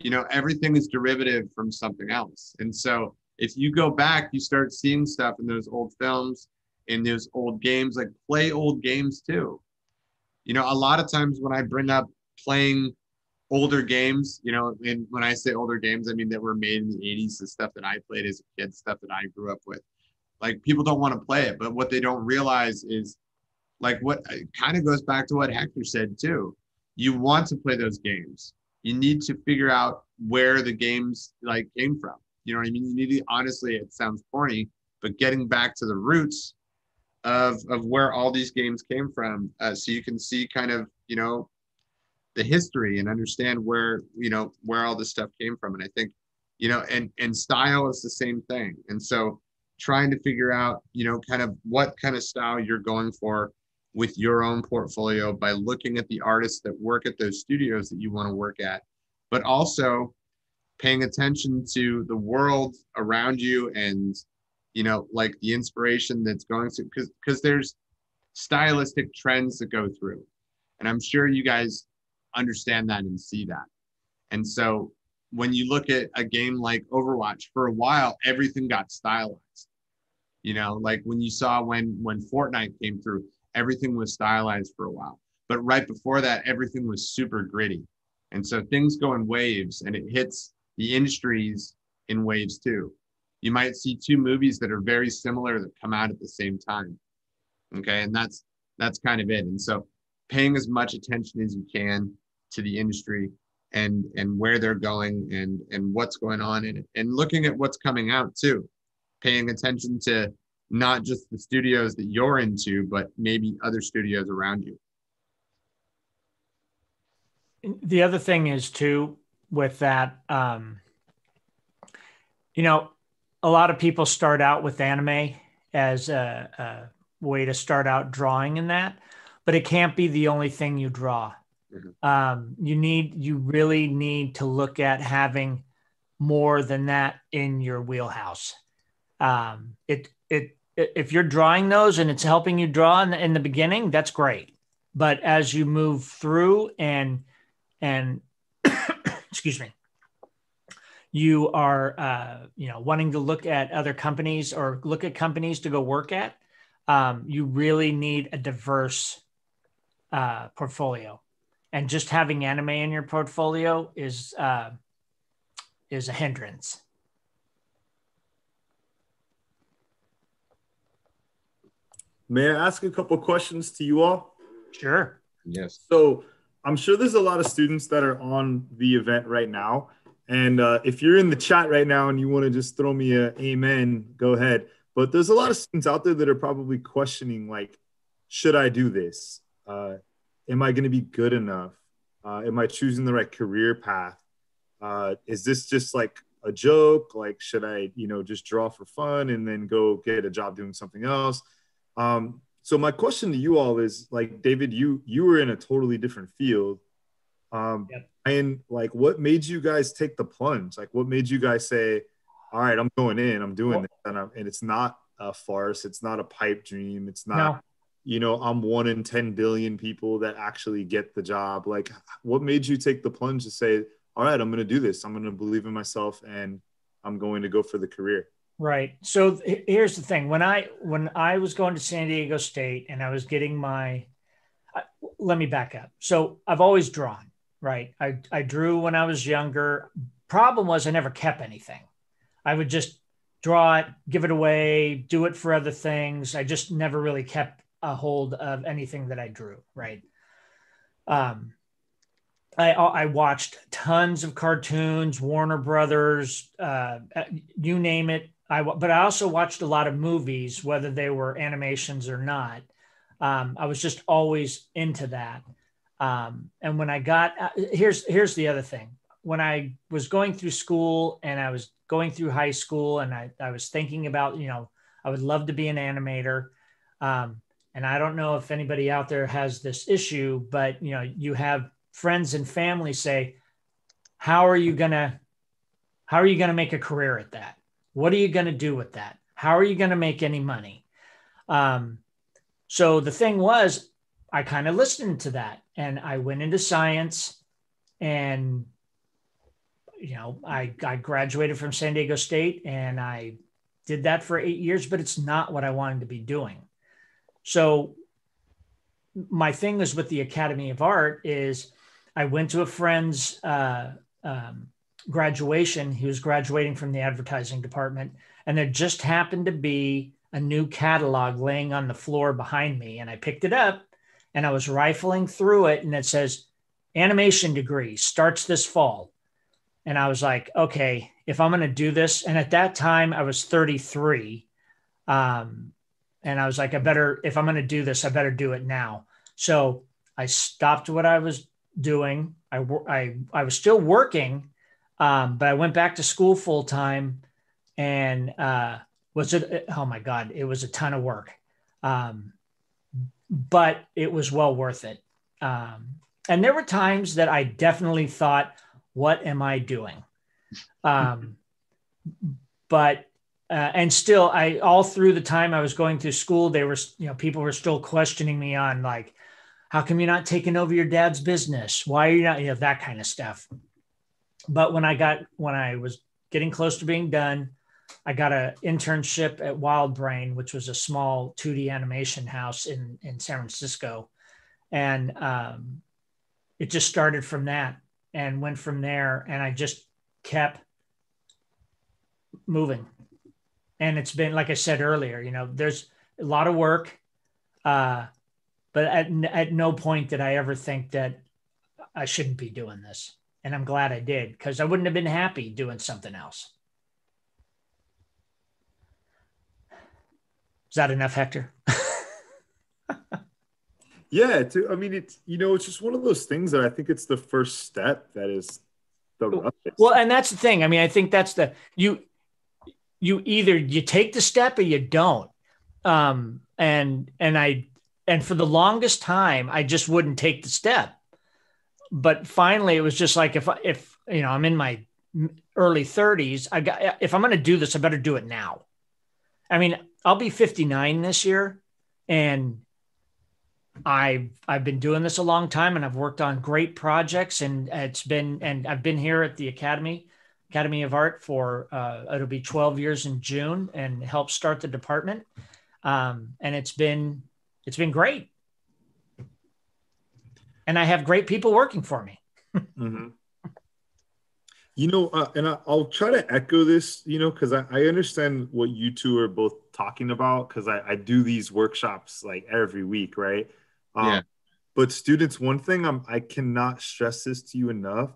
You know everything is derivative from something else. And so if you go back, you start seeing stuff in those old films, in those old games, like play old games too. You know, a lot of times when I bring up playing older games, you know, and when I say older games, I mean that were made in the 80s, the stuff that I played as a kid, stuff that I grew up with. Like people don't want to play it, but what they don't realize is like what kind of goes back to what Hector said too. You want to play those games. You need to figure out where the games like came from you know what I mean? You need to honestly, it sounds corny, but getting back to the roots of of where all these games came from, uh, so you can see kind of you know the history and understand where you know where all this stuff came from. And I think you know, and and style is the same thing. And so trying to figure out you know kind of what kind of style you're going for with your own portfolio by looking at the artists that work at those studios that you want to work at, but also paying attention to the world around you and you know like the inspiration that's going to because because there's stylistic trends that go through and i'm sure you guys understand that and see that and so when you look at a game like overwatch for a while everything got stylized you know like when you saw when when fortnite came through everything was stylized for a while but right before that everything was super gritty and so things go in waves and it hits the industries in waves too. You might see two movies that are very similar that come out at the same time. Okay, and that's that's kind of it. And so paying as much attention as you can to the industry and and where they're going and and what's going on in it and looking at what's coming out too paying attention to not just the studios that you're into, but maybe other studios around you? The other thing is too with that, um, you know, a lot of people start out with anime as a, a way to start out drawing in that, but it can't be the only thing you draw. Mm-hmm. Um, you need, you really need to look at having more than that in your wheelhouse. Um, it, it, if you're drawing those and it's helping you draw in the, in the beginning, that's great. But as you move through and, and excuse me, you are, uh, you know, wanting to look at other companies or look at companies to go work at, um, you really need a diverse uh, portfolio. And just having anime in your portfolio is uh, is a hindrance. May I ask a couple questions to you all? Sure. Yes. So I'm sure there's a lot of students that are on the event right now. And uh, if you're in the chat right now and you want to just throw me a amen, go ahead. But there's a lot of students out there that are probably questioning, like, should I do this? Uh, am I going to be good enough? Uh, am I choosing the right career path? uh, is this just like a joke? Like, should I, you know, just draw for fun and then go get a job doing something else? Um, so my question to you all is like, David, you you were in a totally different field. Um, yep. and like, what made you guys take the plunge? Like, what made you guys say, "All right, I'm going in, I'm doing well, this," and, I'm, and, it's not a farce, it's not a pipe dream, it's not. You know, I'm one in 10 billion people that actually get the job. Like, what made you take the plunge to say, all right, I'm going to do this. I'm going to believe in myself and I'm going to go for the career. Right. So here's the thing. When I when I was going to San Diego State and I was getting my let me back up. So I've always drawn, right? I I drew when I was younger. Problem was I never kept anything. I would just draw it, give it away, do it for other things. I just never really kept a hold of anything that I drew, right? Um I, I watched tons of cartoons, Warner Brothers, uh, you name it. I but I also watched a lot of movies, whether they were animations or not. Um, I was just always into that. Um, and when I got uh, here's here's the other thing. When I was going through school and I was going through high school and I, I was thinking about you know I would love to be an animator. Um, and I don't know if anybody out there has this issue, but you know you have friends and family say, how are you going to, how are you to make a career at that? What are you going to do with that? How are you going to make any money? Um, so the thing was, I kind of listened to that and I went into science and you know I, I graduated from san diego state and i did that for eight years but it's not what i wanted to be doing so my thing is with the academy of art is I went to a friend's uh, um, graduation. He was graduating from the advertising department, and there just happened to be a new catalog laying on the floor behind me. And I picked it up and I was rifling through it, and it says animation degree starts this fall. And I was like, okay, if I'm going to do this, and at that time I was 33. Um, and I was like, I better, if I'm going to do this, I better do it now. So I stopped what I was doing. I, I, I was still working, um, but I went back to school full time and uh, was it, oh my God, it was a ton of work. Um, but it was well worth it. Um, and there were times that I definitely thought, what am I doing? Um, but uh, and still i all through the time i was going through school they were you know people were still questioning me on like how come you're not taking over your dad's business? Why are you not, you know, that kind of stuff. But when I got, when I was getting close to being done, I got an internship at Wild Brain, which was a small 2D animation house in, in San Francisco. And um, it just started from that and went from there. And I just kept moving. And it's been, like I said earlier, you know, there's a lot of work. Uh, but at, at no point did I ever think that I shouldn't be doing this. And I'm glad I did because I wouldn't have been happy doing something else. Is that enough, Hector? yeah, to, I mean, it's you know, it's just one of those things that I think it's the first step that is the roughest. Well, and that's the thing. I mean, I think that's the you you either you take the step or you don't. Um, and and I and for the longest time, I just wouldn't take the step. But finally, it was just like if if you know I'm in my early 30s, I got if I'm going to do this, I better do it now. I mean, I'll be 59 this year, and I've I've been doing this a long time, and I've worked on great projects, and it's been and I've been here at the Academy Academy of Art for uh, it'll be 12 years in June, and helped start the department, um, and it's been it's been great, and I have great people working for me. mm-hmm. You know, uh, and I, will try to echo this, you know, because I, I, understand what you two are both talking about because I, I, do these workshops like every week, right? Um, yeah. But students, one thing I'm, I cannot stress this to you enough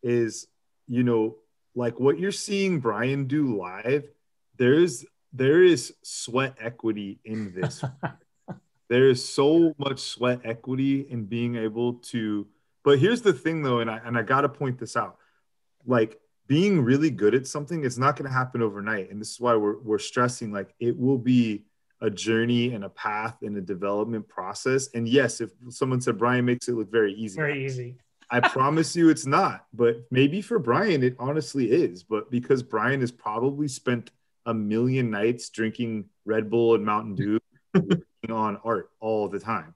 is, you know, like what you're seeing Brian do live. There's there is sweat equity in this. there is so much sweat equity in being able to. But here's the thing, though, and I and I got to point this out like being really good at something it's not going to happen overnight and this is why we're, we're stressing like it will be a journey and a path and a development process and yes if someone said brian makes it look very easy very easy i promise you it's not but maybe for brian it honestly is but because brian has probably spent a million nights drinking red bull and mountain dew on art all the time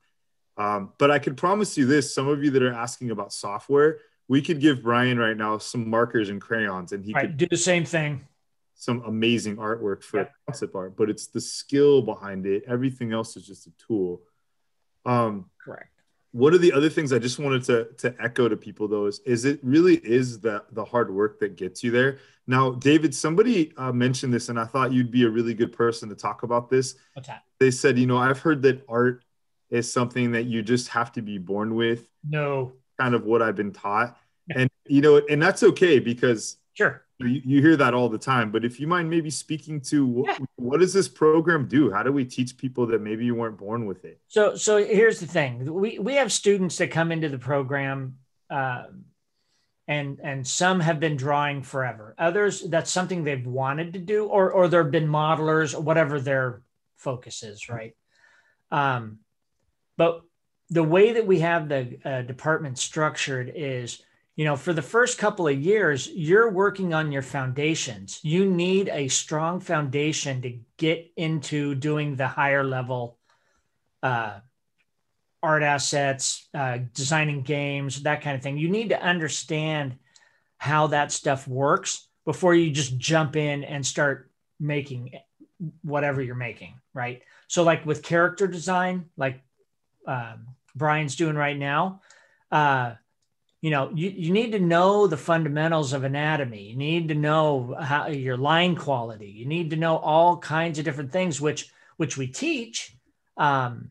um, but i can promise you this some of you that are asking about software we could give Brian right now some markers and crayons, and he right, could do the same thing. Some amazing artwork for concept art, but it's the skill behind it. Everything else is just a tool. Um, Correct. One of the other things I just wanted to to echo to people though is, is it really is the the hard work that gets you there. Now, David, somebody uh, mentioned this, and I thought you'd be a really good person to talk about this. What's that? They said, you know, I've heard that art is something that you just have to be born with. No, kind of what I've been taught. And you know, and that's okay because sure you, you hear that all the time. But if you mind maybe speaking to yeah. what does this program do? How do we teach people that maybe you weren't born with it? So so here's the thing. We we have students that come into the program uh, and and some have been drawing forever. Others that's something they've wanted to do, or or there have been modelers, or whatever their focus is, right? Um, but the way that we have the uh, department structured is you know for the first couple of years you're working on your foundations. You need a strong foundation to get into doing the higher level uh, art assets uh, designing games that kind of thing. You need to understand how that stuff works before you just jump in and start making whatever you're making right? So like with character design like um, Brian's doing right now, uh, you know, you, you need to know the fundamentals of anatomy. You need to know how your line quality. You need to know all kinds of different things, which which we teach. Um,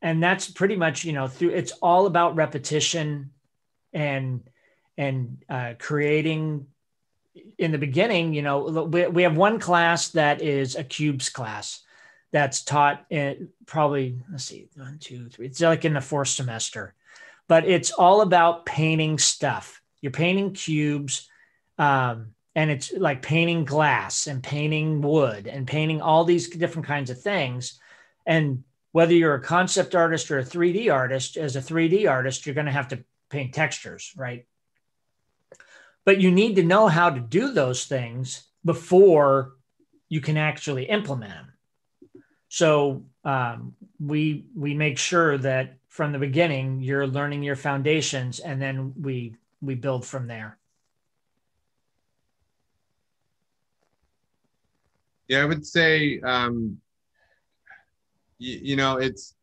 and that's pretty much, you know, through it's all about repetition and and uh, creating in the beginning, you know, we, we have one class that is a cubes class that's taught in probably let's see one two three it's like in the fourth semester but it's all about painting stuff. You're painting cubes um, and it's like painting glass and painting wood and painting all these different kinds of things. And whether you're a concept artist or a 3d artist as a 3d artist you're going to have to paint textures right? But you need to know how to do those things before you can actually implement them so um, we we make sure that from the beginning you're learning your foundations, and then we we build from there. Yeah, I would say, um, you, you know, it's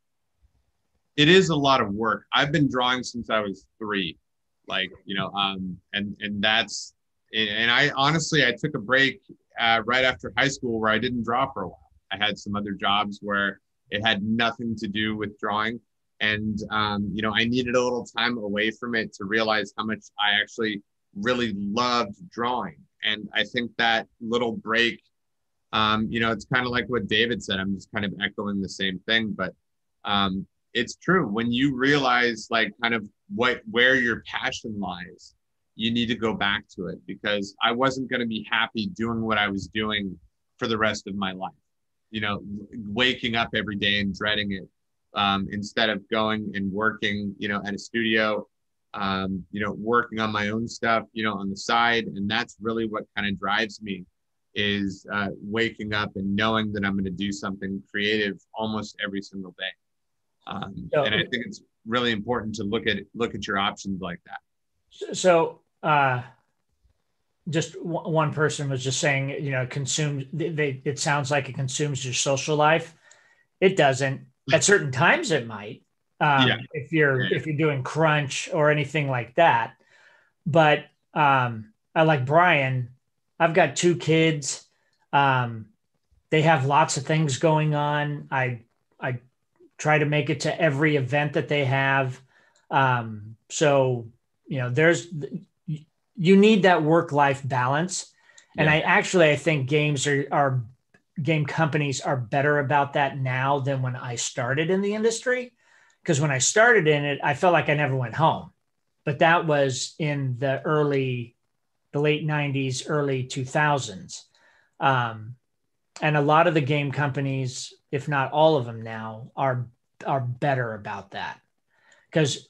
it is a lot of work. I've been drawing since I was three, like you know, um, and and that's and I honestly I took a break uh, right after high school where I didn't draw for a while I had some other jobs where it had nothing to do with drawing. And, um, you know, I needed a little time away from it to realize how much I actually really loved drawing. And I think that little break um, you know, it's kind of like what David said. I'm just kind of echoing the same thing, but um, it's true. When you realize like kind of what where your passion lies, you need to go back to it because I wasn't going to be happy doing what I was doing for the rest of my life. You know, waking up every day and dreading it um, instead of going and working, you know, at a studio, um, you know, working on my own stuff, you know, on the side. And that's really what kind of drives me is uh, waking up and knowing that I'm going to do something creative almost every single day. Um, so, and I think it's really important to look at look at your options like that. So, uh, just w- one person was just saying, you know, consume. They, it sounds like it consumes your social life. It doesn't. At certain times, it might. Um, yeah. If you're yeah. if you're doing crunch or anything like that, but um, I like Brian I've got two kids. Um, they have lots of things going on. I I try to make it to every event that they have. Um, so you know, there's you need that work life balance, and I actually I think games are are game companies are better about that now than when I started in the industry. Because when I started in it, I felt like I never went home. But that was in the early the late 90s, early 2000s. Um, and a lot of the game companies, if not all of them now, are are better about that. Because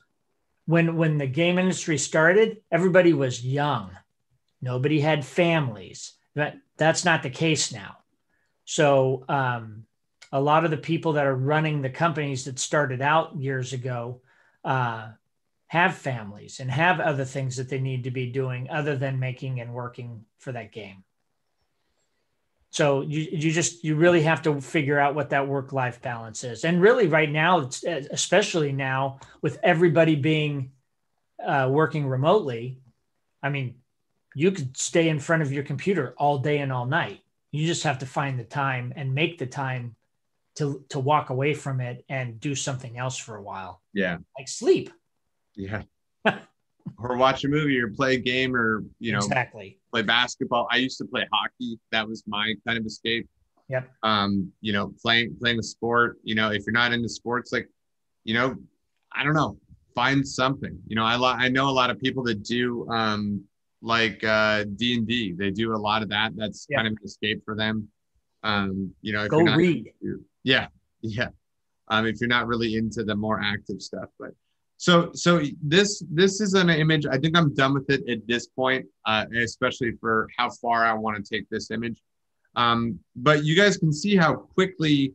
when when the game industry started, everybody was young. Nobody had families. But that's not the case now. So um, a lot of the people that are running the companies that started out years ago uh, have families and have other things that they need to be doing other than making and working for that game. So you you just you really have to figure out what that work life balance is. And really right now especially now with everybody being uh, working remotely, I mean, you could stay in front of your computer all day and all night. You just have to find the time and make the time to to walk away from it and do something else for a while. Yeah. Like sleep. Yeah. or watch a movie or play a game or, you know, exactly play basketball. I used to play hockey. That was my kind of escape. Yep. Um, you know, playing playing a sport, you know, if you're not into sports, like, you know, I don't know, find something. You know, I lo- I know a lot of people that do um like uh D and D. They do a lot of that. That's yep. kind of an escape for them. Um, you know, go read. Into, yeah, yeah. Um, if you're not really into the more active stuff, but so so this this is an image. I think I'm done with it at this point, uh, especially for how far I want to take this image. Um, but you guys can see how quickly,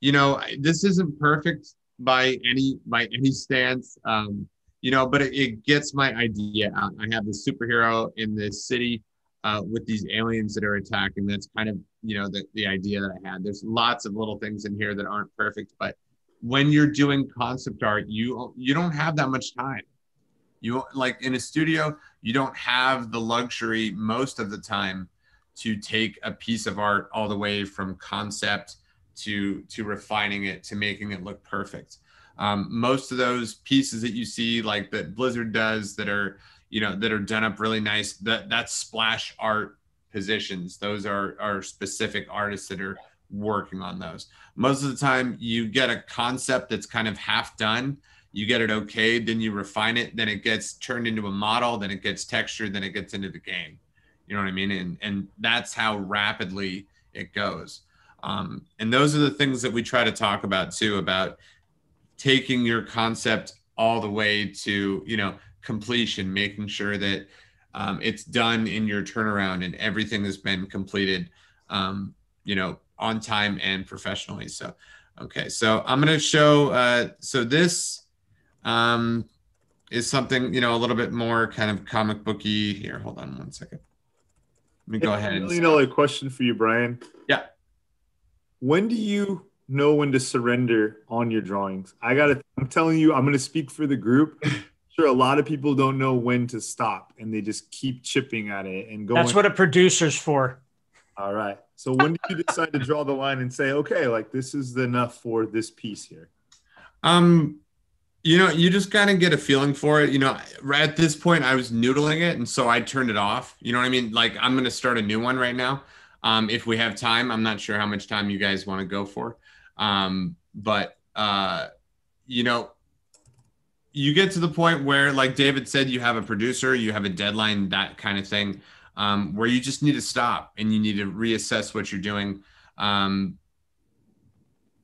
you know, this isn't perfect by any by any stance. Um, you know, but it, it gets my idea out. I have this superhero in this city uh, with these aliens that are attacking. That's kind of you know the the idea that I had. There's lots of little things in here that aren't perfect, but when you're doing concept art, you you don't have that much time. You like in a studio, you don't have the luxury most of the time to take a piece of art all the way from concept to to refining it to making it look perfect. Um, most of those pieces that you see, like that Blizzard does, that are you know that are done up really nice, that that's splash art positions. Those are are specific artists that are working on those. Most of the time, you get a concept that's kind of half done. You get it okay, then you refine it, then it gets turned into a model, then it gets textured, then it gets into the game. You know what I mean? And and that's how rapidly it goes. Um, and those are the things that we try to talk about too about taking your concept all the way to you know completion, making sure that um, it's done in your turnaround and everything has been completed. Um, you know, on time and professionally. So, okay, so I'm going to show. Uh, so this um, is something you know a little bit more kind of comic booky. Here, hold on one second. Let me go ahead. And you know, a question for you, Brian. Yeah. When do you know when to surrender on your drawings? I got to. I'm telling you, I'm going to speak for the group. sure a lot of people don't know when to stop and they just keep chipping at it and going that's what a producer's for all right. So when did you decide to draw the line and say, okay, like this is enough for this piece here? Um, you know, you just kind of get a feeling for it. You know, right at this point, I was noodling it, and so I turned it off. You know what I mean? Like I'm going to start a new one right now. Um, if we have time, I'm not sure how much time you guys want to go for, um, but uh, you know, you get to the point where, like David said, you have a producer, you have a deadline, that kind of thing, um, where you just need to stop and you need to reassess what you're doing. Um,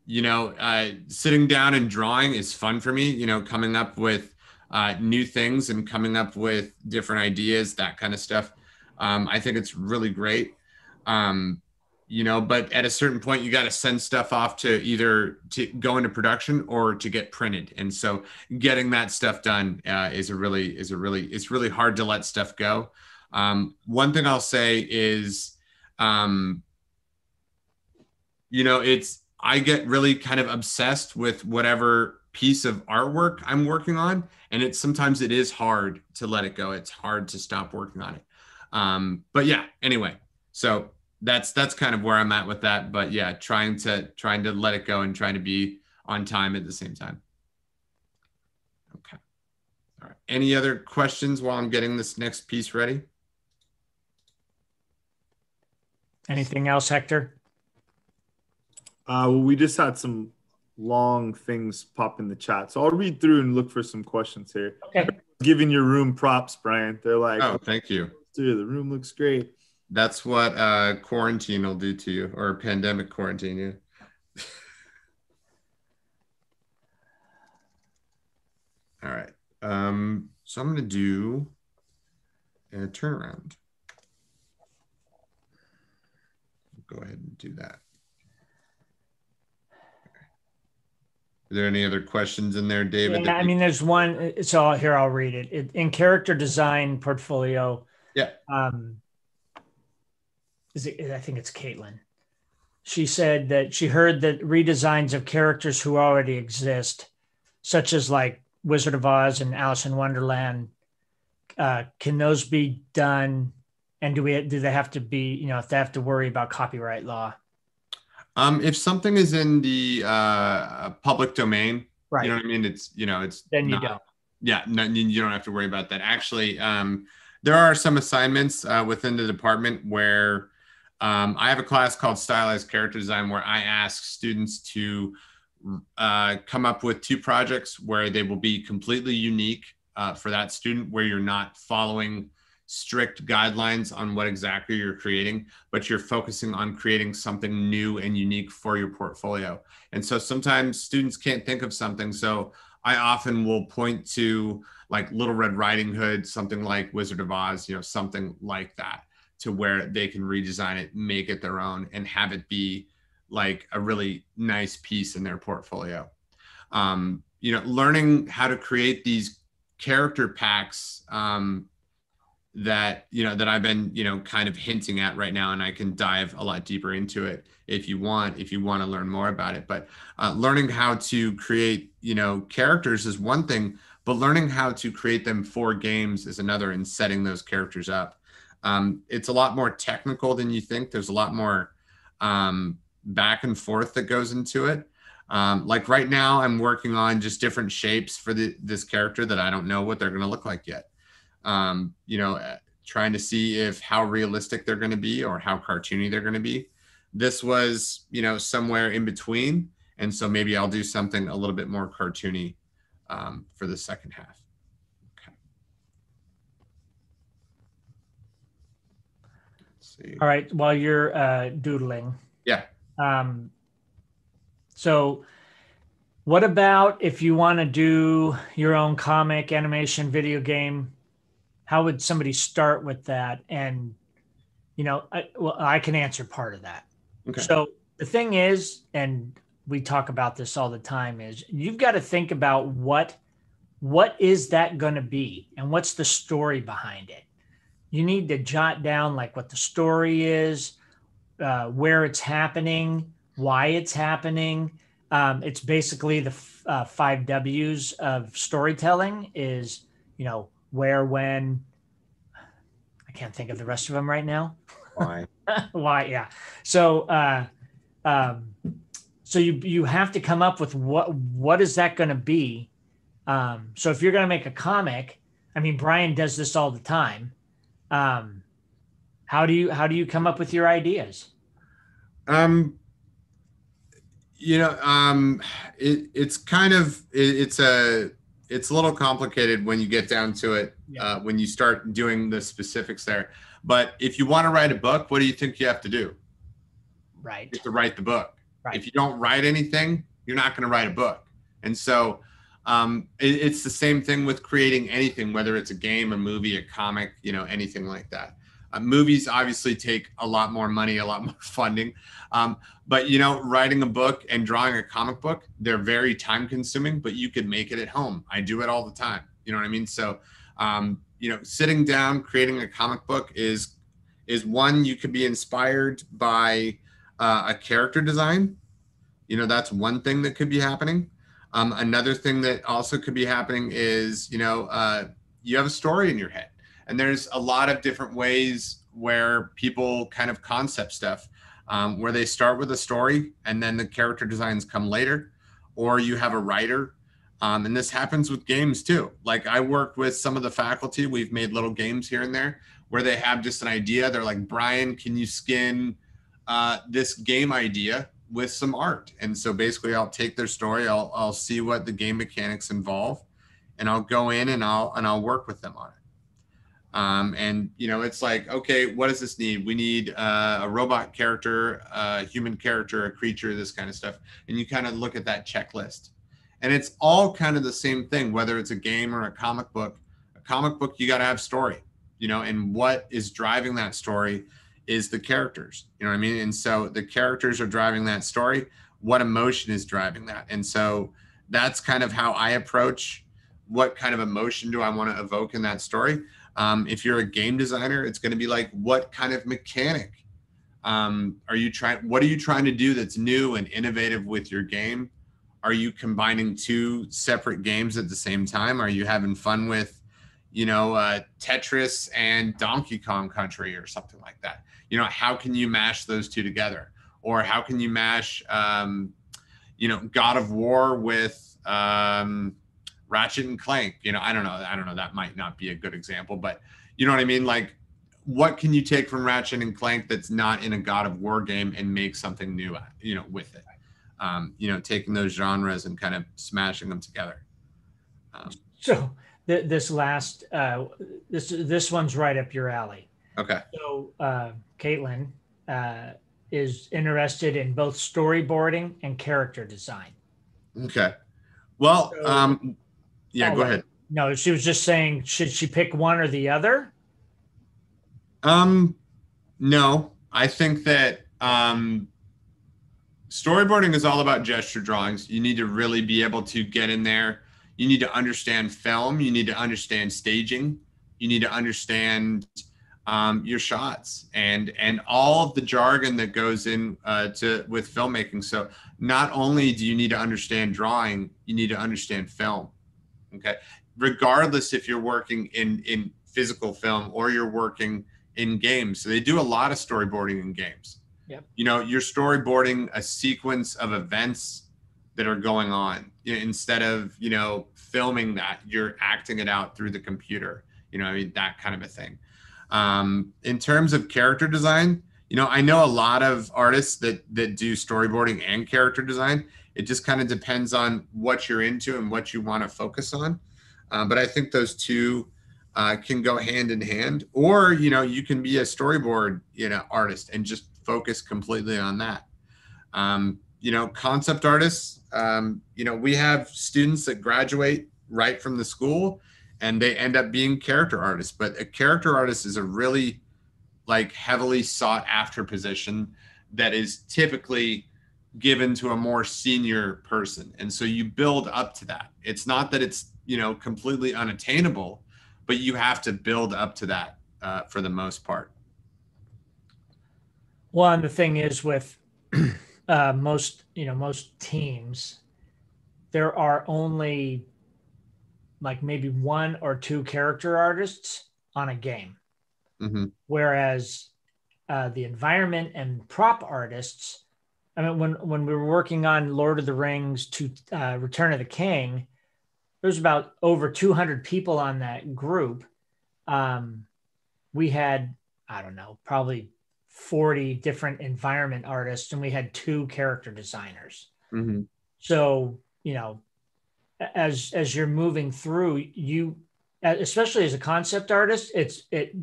you know, uh, sitting down and drawing is fun for me. You know, coming up with uh, new things and coming up with different ideas, that kind of stuff. Um, I think it's really great. Um, you know, but at a certain point, you got to send stuff off to either to go into production or to get printed. And so, getting that stuff done uh, is a really is a really it's really hard to let stuff go. Um, one thing I'll say is, um, you know, it's I get really kind of obsessed with whatever piece of artwork I'm working on, and it's sometimes it is hard to let it go. It's hard to stop working on it. Um, but yeah, anyway, so that's that's kind of where I'm at with that. But yeah, trying to trying to let it go and trying to be on time at the same time. Okay. All right. Any other questions while I'm getting this next piece ready? Anything else, Hector? Uh, well, we just had some long things pop in the chat, so I'll read through and look for some questions here. Okay. Giving your room props, Brian. They're like, Oh, thank you. dude, the room looks great. That's what uh, quarantine will do to you, or pandemic quarantine you. All right. Um, so I'm going to do a turnaround. Go ahead and do that. Are there any other questions in there, David? Yeah, I mean, there's one. So here, I'll read it. it in character design portfolio. Yeah. Um, is it? I think it's Caitlin. She said that she heard that redesigns of characters who already exist, such as like Wizard of Oz and Alice in Wonderland, uh, can those be done? And do we do they have to be? You know, if they have to worry about copyright law, Um, if something is in the uh, public domain, right? you know what I mean. It's you know, it's then you not- don't. Yeah, no, you you don't have to worry about that. Actually, um, there are some assignments uh, within the department where um, I have a class called Stylized Character Design where I ask students to uh, come up with two projects where they will be completely unique uh, for that student, where you're not following strict guidelines on what exactly you're creating, but you're focusing on creating something new and unique for your portfolio. And so sometimes students can't think of something. So I often will point to like Little Red Riding Hood, something like Wizard of Oz, you know, something like that, to where they can redesign it, make it their own, and have it be like a really nice piece in their portfolio. Um, you know, learning how to create these character packs um, that you know that I've been you know kind of hinting at right now, and I can dive a lot deeper into it if you want if you want to learn more about it. But uh, learning how to create you know characters is one thing, but learning how to create them for games is another, and setting those characters up. Um, it's a lot more technical than you think. There's a lot more um, back and forth that goes into it. Um, like right now, I'm working on just different shapes for the, this character that I don't know what they're going to look like yet um, you know, uh, trying to see if how realistic they're going to be or how cartoony they're going to be. This was, you know, somewhere in between. And so maybe I'll do something a little bit more cartoony um, for the second half. Okay. Let's see. All right. While you're uh, doodling. Yeah. Um, so, what about if you want to do your own comic, animation, video game? How would somebody start with that? And, you know, I, well, I can answer part of that. Okay. So, the thing is, and we talk about this all the time, is you've got to think about what what is that going to be and what's the story behind it you need to jot down like what the story is uh, where it's happening why it's happening. Um, it's basically the f- uh, five w's of storytelling is you know where when. I can't think of the rest of them right now. Why? why yeah. So uh um so you you have to come up with what what is that going to be? Um so if you're going to make a comic i mean brian does this all the time um how do you how do you come up with your ideas? Um, you know, um, it, it's kind of it, it's a it's a little complicated when you get down to it Yeah. uh, when you start doing the specifics there. But if you want to write a book, what do you think you have to do? Right. You have to write the book. Right. If you don't write anything, you're not going to write a book. And so um, it, it's the same thing with creating anything, whether it's a game, a movie, a comic, you know, anything like that. Uh, movies obviously take a lot more money, a lot more funding. Um, but you know, writing a book and drawing a comic book, they're very time consuming, but you could make it at home. I do it all the time. You know what I mean? So, um, you know, sitting down, creating a comic book is is one you could be inspired by uh, a character design. You know, that's one thing that could be happening. Um, another thing that also could be happening is, you know, uh, you have a story in your head, and there's a lot of different ways where people kind of concept stuff, um, where they start with a story and then the character designs come later, or you have a writer. Um, and this happens with games too. Like I work with some of the faculty, we've made little games here and there where they have just an idea. They're like, Brian, can you skin uh, this game idea with some art? And so basically, I'll take their story, I'll I'll see what the game mechanics involve, and I'll go in and I'll and I'll work with them on it. Um, and you know, it's like, okay, what does this need? We need uh, a robot character, a human character, a creature, this kind of stuff. And you kind of look at that checklist, and it's all kind of the same thing, whether it's a game or a comic book. A comic book, you got to have story you know, and what is driving that story is the characters, you know what I mean? And so the characters are driving that story. What emotion is driving that? And so that's kind of how I approach what kind of emotion do I want to evoke in that story. Um, if you're a game designer, it's going to be like, what kind of mechanic um, are you trying? What are you trying to do that's new and innovative with your game? Are you combining two separate games at the same time? Are you having fun with you know, uh, Tetris and Donkey Kong Country or something like that. You know, how can you mash those two together? Or how can you mash, um, you know, God of War with um, Ratchet and Clank? You know, I don't know. I don't know. That might not be a good example, but you know what I mean? Like, what can you take from Ratchet and Clank that's not in a God of War game and make something new, you know, with it? Um, you know, taking those genres and kind of smashing them together. Um, So th- this last uh, this this one's right up your alley. Okay. So uh, Caitlin uh, is interested in both storyboarding and character design. Okay. Well, So- um, yeah, Oh, go ahead. No, she was just saying, should she pick one or the other? Um, no, I think that um, storyboarding is all about gesture drawings. You need to really be able to get in there. You need to understand film. You need to understand staging. You need to understand um, your shots and and all of the jargon that goes in uh, to with filmmaking. So not only do you need to understand drawing, you need to understand film. Okay, regardless if you're working in in physical film or you're working in games. So they do a lot of storyboarding in games. Yep. You know, you're storyboarding a sequence of events that are going on instead of, you know, filming that, you're acting it out through the computer, you know, I mean, that kind of a thing. Um, in terms of character design, you know, I know a lot of artists that that do storyboarding and character design. It just kind of depends on what you're into and what you want to focus on. Uh, but I think those two uh, can go hand in hand or you know you can be a storyboard you know artist and just focus completely on that um, you know concept artists um, you know we have students that graduate right from the school and they end up being character artists but a character artist is a really like heavily sought after position that is typically given to a more senior person and so you build up to that it's not that it's you know completely unattainable but you have to build up to that uh, for the most part. Well, and the thing is with uh, most, you know, most teams, there are only like maybe one or two character artists on a game, Mm-hmm. whereas uh, the environment and prop artists. I mean, when when we were working on Lord of the Rings to uh, Return of the King, there's about over 200 people on that group. Um, we had I don't know, probably 40 different environment artists and we had two character designers. Mm-hmm. So, you know, as as you're moving through, you especially as a concept artist, it's it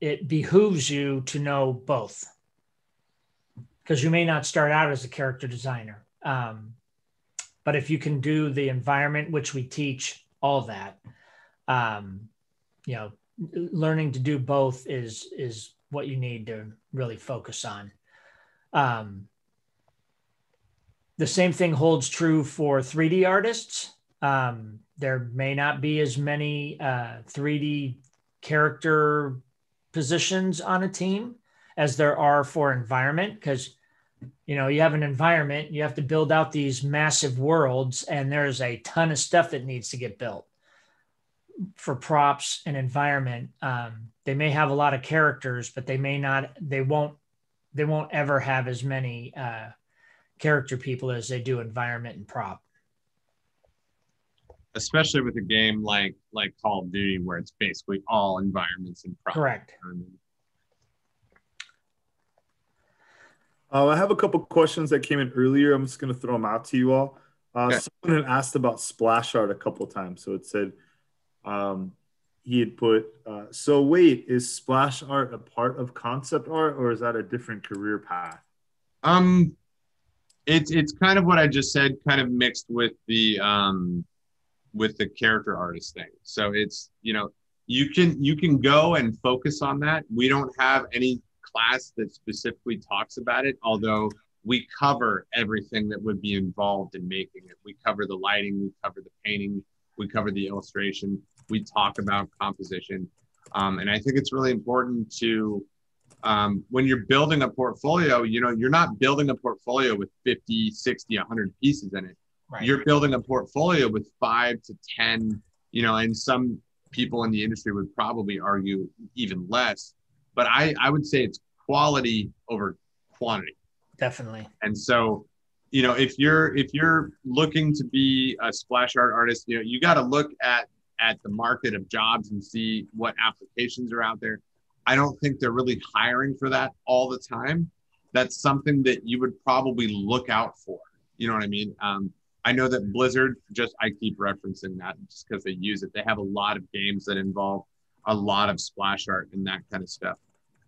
it behooves you to know both because you may not start out as a character designer. Um, but if you can do the environment, which we teach all that, um, you know, learning to do both is is what you need to really focus on. Um, the same thing holds true for 3D artists. Um, there may not be as many uh, 3D character positions on a team as there are for environment because you know you have an environment you have to build out these massive worlds and there's a ton of stuff that needs to get built for props and environment. Um, they may have a lot of characters but they may not they won't they won't ever have as many uh, character people as they do environment and prop especially with a game like like call of duty where it's basically all environments and props. correct. Uh, i have a couple questions that came in earlier. I'm just going to throw them out to you all. Uh, okay. someone had asked about splash art a couple times. So it said um, he had put uh, so wait is splash art a part of concept art or is that a different career path? Um it's it's kind of what i just said kind of mixed with the um with the character artist thing so it's you know you can you can go and focus on that we don't have any class that specifically talks about it although we cover everything that would be involved in making it we cover the lighting we cover the painting we cover the illustration we talk about composition. Um, and I think it's really important to, um, when you're building a portfolio, you know, you're not building a portfolio with 50, 60, 100 pieces in it. Right. You're building a portfolio with five to 10, you know, and some people in the industry would probably argue even less. But I, I would say it's quality over quantity. Definitely. And so, you know, if you're if you're looking to be a splash art artist, you know, you got to look at at the market of jobs and see what applications are out there. I don't think they're really hiring for that all the time. That's something that you would probably look out for. You know what I mean? Um, I know that Blizzard, just I keep referencing that just because they use it. They have a lot of games that involve a lot of splash art and that kind of stuff.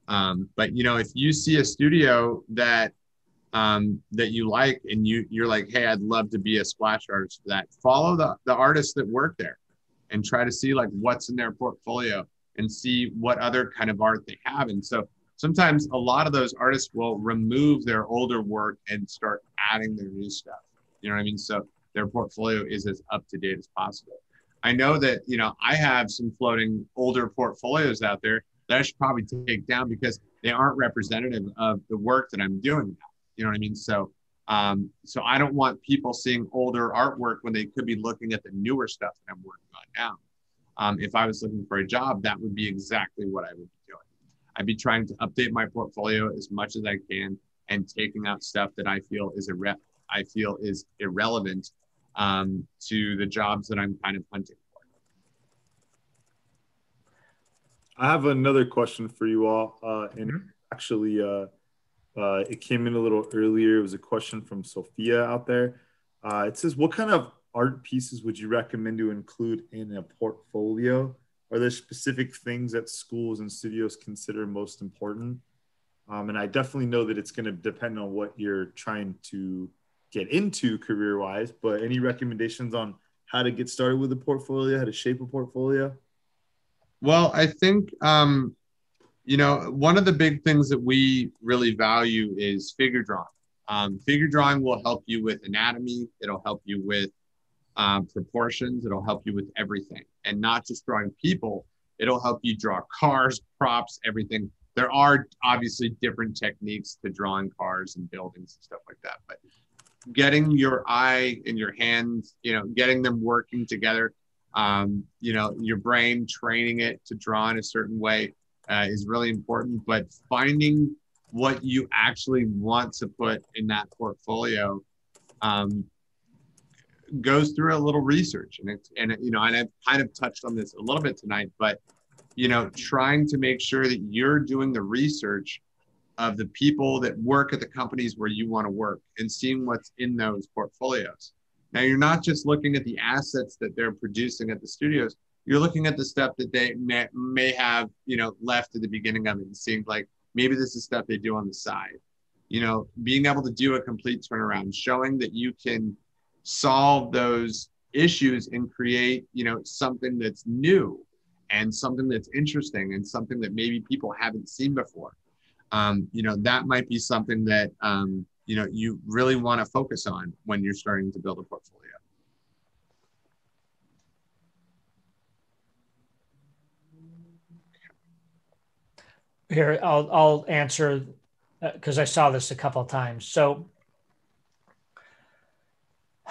Um, but you know, if you see a studio that um, that you like and you you're like, hey, I'd love to be a splash artist for that. Follow the the artists that work there and try to see like what's in their portfolio and see what other kind of art they have. And so sometimes a lot of those artists will remove their older work and start adding their new stuff. You know what I mean? So their portfolio is as up to date as possible. I know that, you know, I have some floating older portfolios out there that I should probably take down because they aren't representative of the work that I'm doing now. You know what I mean? So um, so I don't want people seeing older artwork when they could be looking at the newer stuff that I'm working on now. Um, if I was looking for a job, that would be exactly what I would be doing. I'd be trying to update my portfolio as much as I can and taking out stuff that I feel is a irre- I feel is irrelevant um, to the jobs that I'm kind of hunting for. I have another question for you all, uh, and mm-hmm. actually. Uh, uh, it came in a little earlier. It was a question from Sophia out there. Uh, it says, What kind of art pieces would you recommend to include in a portfolio? Are there specific things that schools and studios consider most important? Um, and I definitely know that it's going to depend on what you're trying to get into career wise, but any recommendations on how to get started with a portfolio, how to shape a portfolio? Well, I think um, you know, one of the big things that we really value is figure drawing. Um, figure drawing will help you with anatomy. It'll help you with um, proportions. It'll help you with everything, and not just drawing people. It'll help you draw cars, props, everything. There are obviously different techniques to drawing cars and buildings and stuff like that, but getting your eye and your hands, you know, getting them working together, um, you know, your brain training it to draw in a certain way uh, is really important. But finding what you actually want to put in that portfolio um, goes through a little research, and it's and you know, and I've kind of touched on this a little bit tonight, but you know, trying to make sure that you're doing the research of the people that work at the companies where you want to work and seeing what's in those portfolios. Now, you're not just looking at the assets that they're producing at the studios, you're looking at the stuff that they may, may have, you know, left at the beginning of it and seeing like maybe this is stuff they do on the side. You know, being able to do a complete turnaround, showing that you can solve those issues and create, you know, something that's new and something that's interesting and something that maybe people haven't seen before. Um, you know, that might be something that um, you know you really want to focus on when you're starting to build a portfolio. Here, I'll I'll answer because uh, I saw this a couple of times. So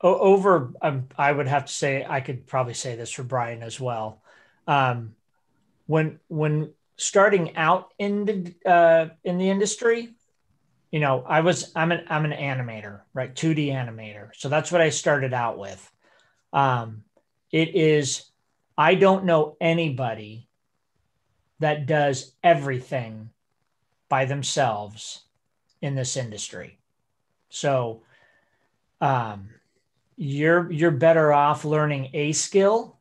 over, um, I would have to say I could probably say this for Brian as well. Um, when when starting out in the uh, in the industry, you know, I was I'm an I'm an animator, right? 2D animator. So that's what I started out with. Um, it is I don't know anybody that does everything by themselves in this industry. So um, you're you're better off learning a skill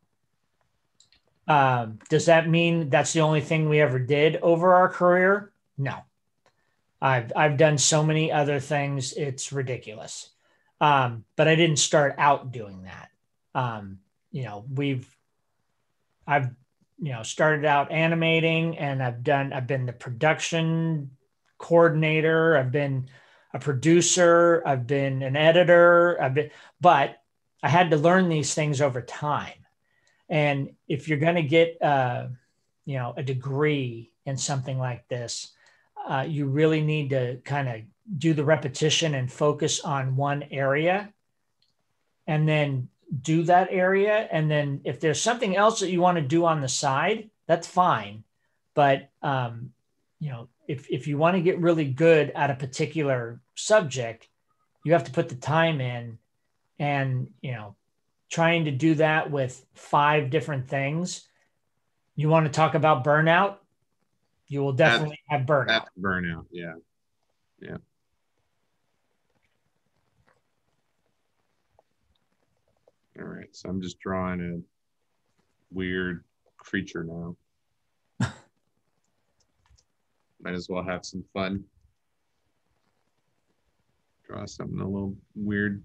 um, does that mean that's the only thing we ever did over our career? No. I've I've done so many other things, it's ridiculous. Um, but I didn't start out doing that. Um, you know, we've I've you know started out animating and I've done I've been the production coordinator, I've been a producer, I've been an editor, I've been but I had to learn these things over time. And if you're going to get, uh, you know, a degree in something like this, uh, you really need to kind of do the repetition and focus on one area and then do that area. And then if there's something else that you want to do on the side, that's fine. But, um, you know, if, if you want to get really good at a particular subject, you have to put the time in and, you know, trying to do that with five different things, you want to talk about burnout, you will definitely that's, have burnout. That's burnout. Yeah. Yeah. All right. So I'm just drawing a weird creature now. Might as well have some fun. Draw something a little weird.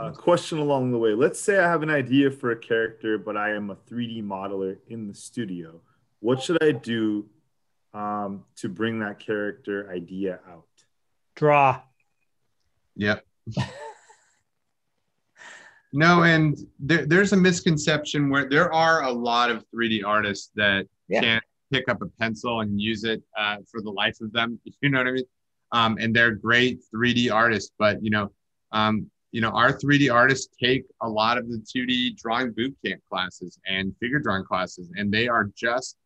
Uh, question along the way. Let's say I have an idea for a character, but I am a 3D modeler in the studio. What should I do um, to bring that character idea out? Draw. Yep. no, and there, there's a misconception where there are a lot of 3D artists that yeah. can't pick up a pencil and use it uh, for the life of them. You know what I mean? Um, and they're great 3D artists, but you know, um, you know, our 3D artists take a lot of the 2D drawing boot camp classes and figure drawing classes, and they are just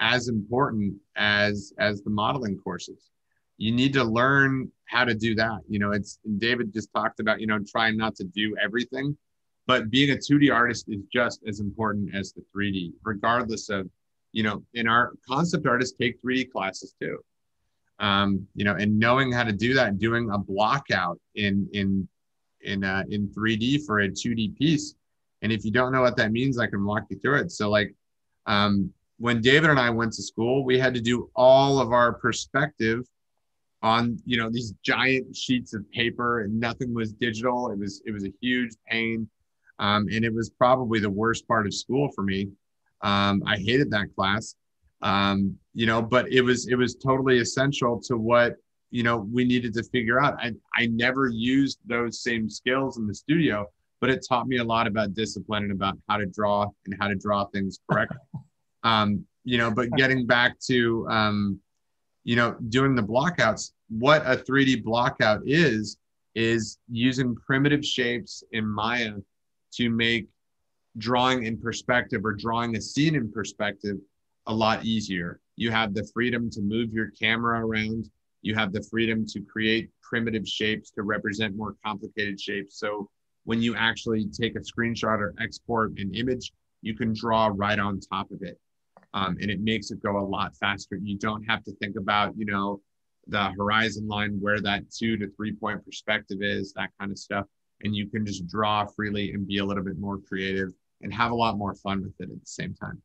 as important as as the modeling courses. You need to learn how to do that. You know, it's David just talked about, you know, trying not to do everything, but being a 2D artist is just as important as the 3D, regardless of, you know, in our concept artists take 3D classes too. Um, you know, and knowing how to do that, doing a block out in in in uh, in 3D for a 2D piece. And if you don't know what that means, I can walk you through it. So like um, when David and I went to school, we had to do all of our perspective on you know these giant sheets of paper, and nothing was digital. It was it was a huge pain, um, and it was probably the worst part of school for me. Um, I hated that class, um, you know, but it was it was totally essential to what you know we needed to figure out i, I never used those same skills in the studio but it taught me a lot about discipline and about how to draw and how to draw things correctly um, you know but getting back to um, you know doing the blockouts what a 3d blockout is is using primitive shapes in maya to make drawing in perspective or drawing a scene in perspective a lot easier You have the freedom to move your camera around. You have the freedom to create primitive shapes to represent more complicated shapes. So when you actually take a screenshot or export an image, you can draw right on top of it. Um, and it makes it go a lot faster. You don't have to think about, you know, the horizon line, where that two to three point perspective is, that kind of stuff. And you can just draw freely and be a little bit more creative and have a lot more fun with it at the same time.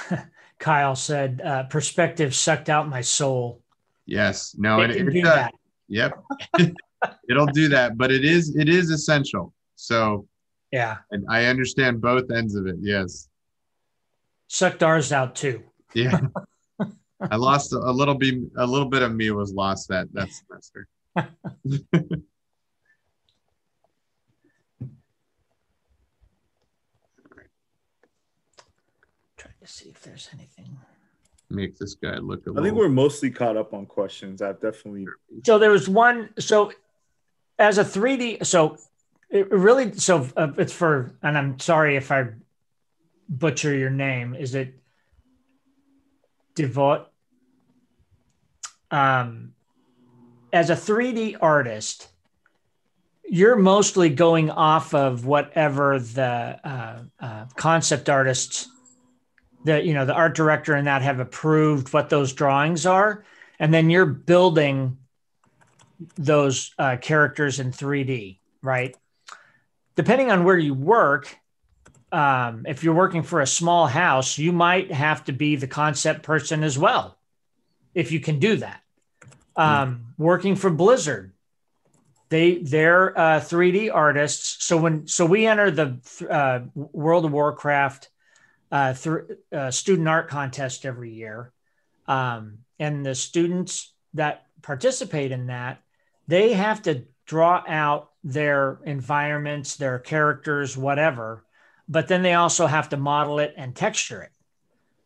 Kyle said, uh, perspective sucked out my soul. Yes. No, It it, can it does. that. Yep. It'll do that, but it is it is essential. So Yeah. and I understand both ends of it. Yes. Sucked ours out too. Yeah. I lost a, a little bit a little bit of me was lost that that semester. Trying to see if there's anything. Make this guy look a I little I think we're mostly caught up on questions. I've definitely So there was one. So as a 3D, so it really, so uh, it's for, and I'm sorry if I butcher your name. Is it Devot? Um, as a 3D artist, you're mostly going off of whatever the uh, uh, concept artists, the you know the art director and that have approved what those drawings are, and then you're building those uh, characters in 3D, right? Depending on where you work, um, if you're working for a small house, you might have to be the concept person as well, if you can do that. Um, Working for Blizzard, they they're uh, 3D artists. So when so we enter the uh, World of Warcraft uh, th- uh, student art contest every year, um, and the students that participate in that they have to draw out their environments, their characters, whatever, but then they also have to model it and texture it.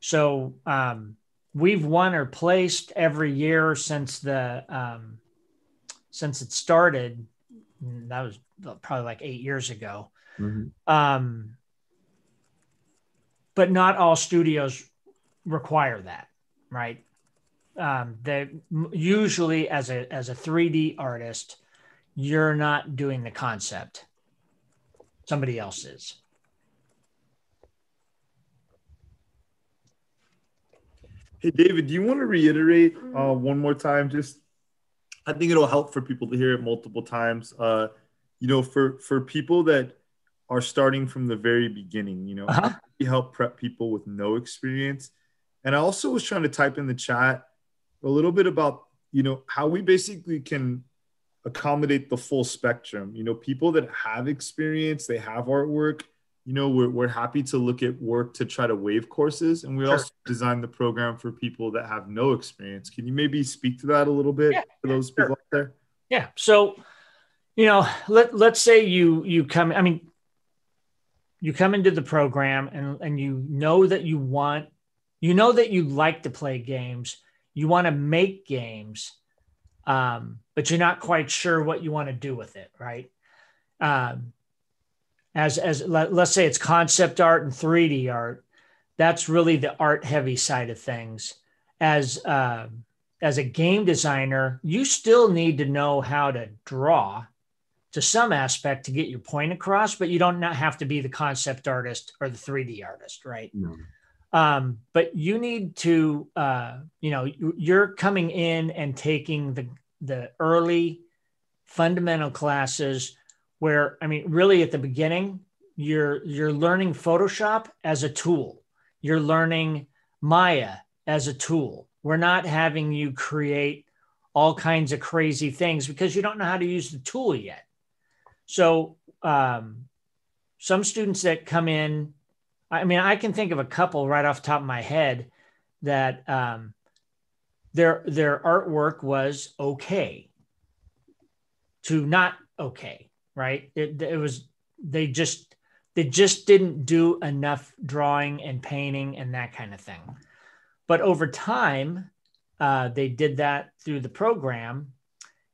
So um, we've won or placed every year since the um, since it started. That was probably like eight years ago. Mhm. Um, but not all studios require that, right? Um, they usually, as a as a 3D artist, you're not doing the concept. Somebody else is. Hey, David, do you want to reiterate uh, one more time? Just, I think it'll help for people to hear it multiple times. Uh, you know, for for people that are starting from the very beginning, you know, Uh-huh. we help prep people with no experience. And I also was trying to type in the chat a little bit about, you know, how we basically can accommodate the full spectrum. You know, people that have experience, they have artwork, you know, we're, we're happy to look at work to try to waive courses. And we Sure. also designed the program for people that have no experience. Can you maybe speak to that a little bit Yeah, for those sure. people out there? Yeah. So, you know, let let's say you you come. I mean, you come into the program and and you know that you want, you know that you like to play games. You want to make games, um, but you're not quite sure what you want to do with it, right? Um, as as let, let's say it's concept art and 3D art. That's really the art heavy side of things. As um, as a game designer, you still need to know how to draw to some aspect to get your point across, but you don't not have to be the concept artist or the 3D artist, right? No. Um, but you need to, uh, you know, you- you're coming in and taking the the early fundamental classes where, I mean, really at the beginning, you're you're learning Photoshop as a tool. You're learning Maya as a tool. We're not having you create all kinds of crazy things because you don't know how to use the tool yet. So um, some students that come in, I mean, I can think of a couple right off the top of my head that um, their their artwork was okay to not okay, right? It, it was they just they just didn't do enough drawing and painting and that kind of thing. But over time, uh, they did that through the program,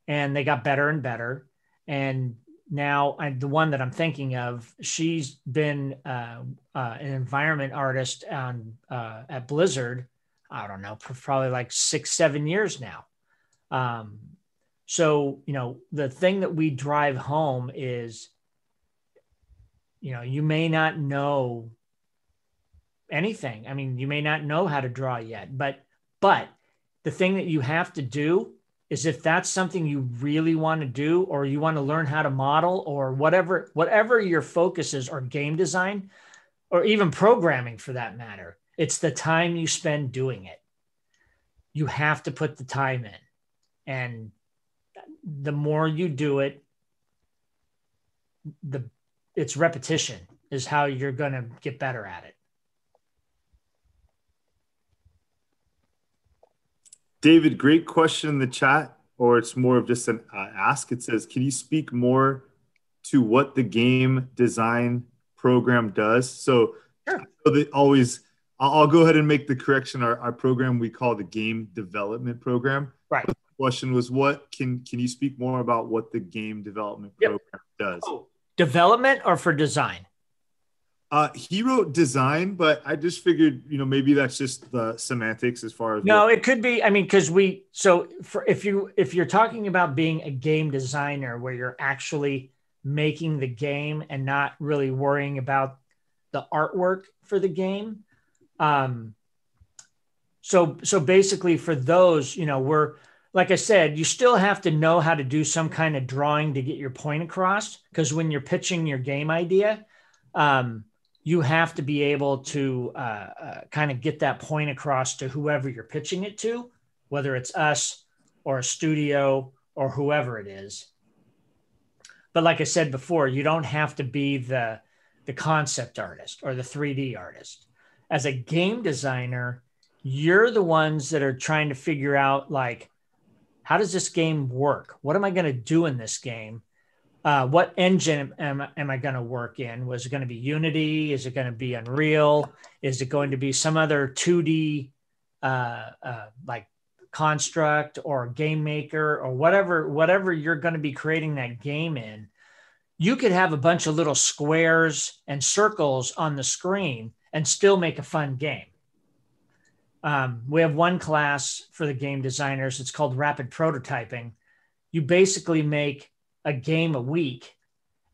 and they got better and better. And now I, the one that I'm thinking of, she's been uh, uh, an environment artist on uh, at Blizzard. I don't know, probably like six, seven years now. Um, so you know, the thing that we drive home is, you know, you may not know anything. I mean, you may not know how to draw yet, but but the thing that you have to do is if that's something you really want to do or you want to learn how to model or whatever whatever your focus is or game design or even programming for that matter it's the time you spend doing it. You have to put the time in. And the more you do it the it's repetition is how you're going to get better at it David, great question in the chat, or it's more of just an uh, ask. It says, Can you speak more to what the game design program does? So, sure. so always, I'll, I'll, go ahead and make the correction. Our, our program we call the game development program. Right. The question was, what can can you speak more about what the game development yep. program does? Oh, development or for design? Uh, he wrote design, but I just figured, you know, maybe that's just the semantics as far as. No, what- it could be. I mean, because we so for if you if you're talking about being a game designer where you're actually making the game and not really worrying about the artwork for the game, um, so so basically for those, you know, we're like I said, you still have to know how to do some kind of drawing to get your point across because when you're pitching your game idea. Um, you have to be able to uh, uh, kind of get that point across to whoever you're pitching it to, whether it's us or a studio or whoever it is. But like I said before, you don't have to be the the concept artist or the 3D artist. As a game designer, you're the ones that are trying to figure out like how does this game work? What am I going to do in this game? Uh, what engine am, am I going to work in? Was it going to be Unity? Is it going to be Unreal? Is it going to be some other 2D uh, uh, like construct or game maker or whatever whatever you're going to be creating that game in? You could have a bunch of little squares and circles on the screen and still make a fun game. Um, we have one class for the game designers. It's called rapid prototyping. You basically make a game a week.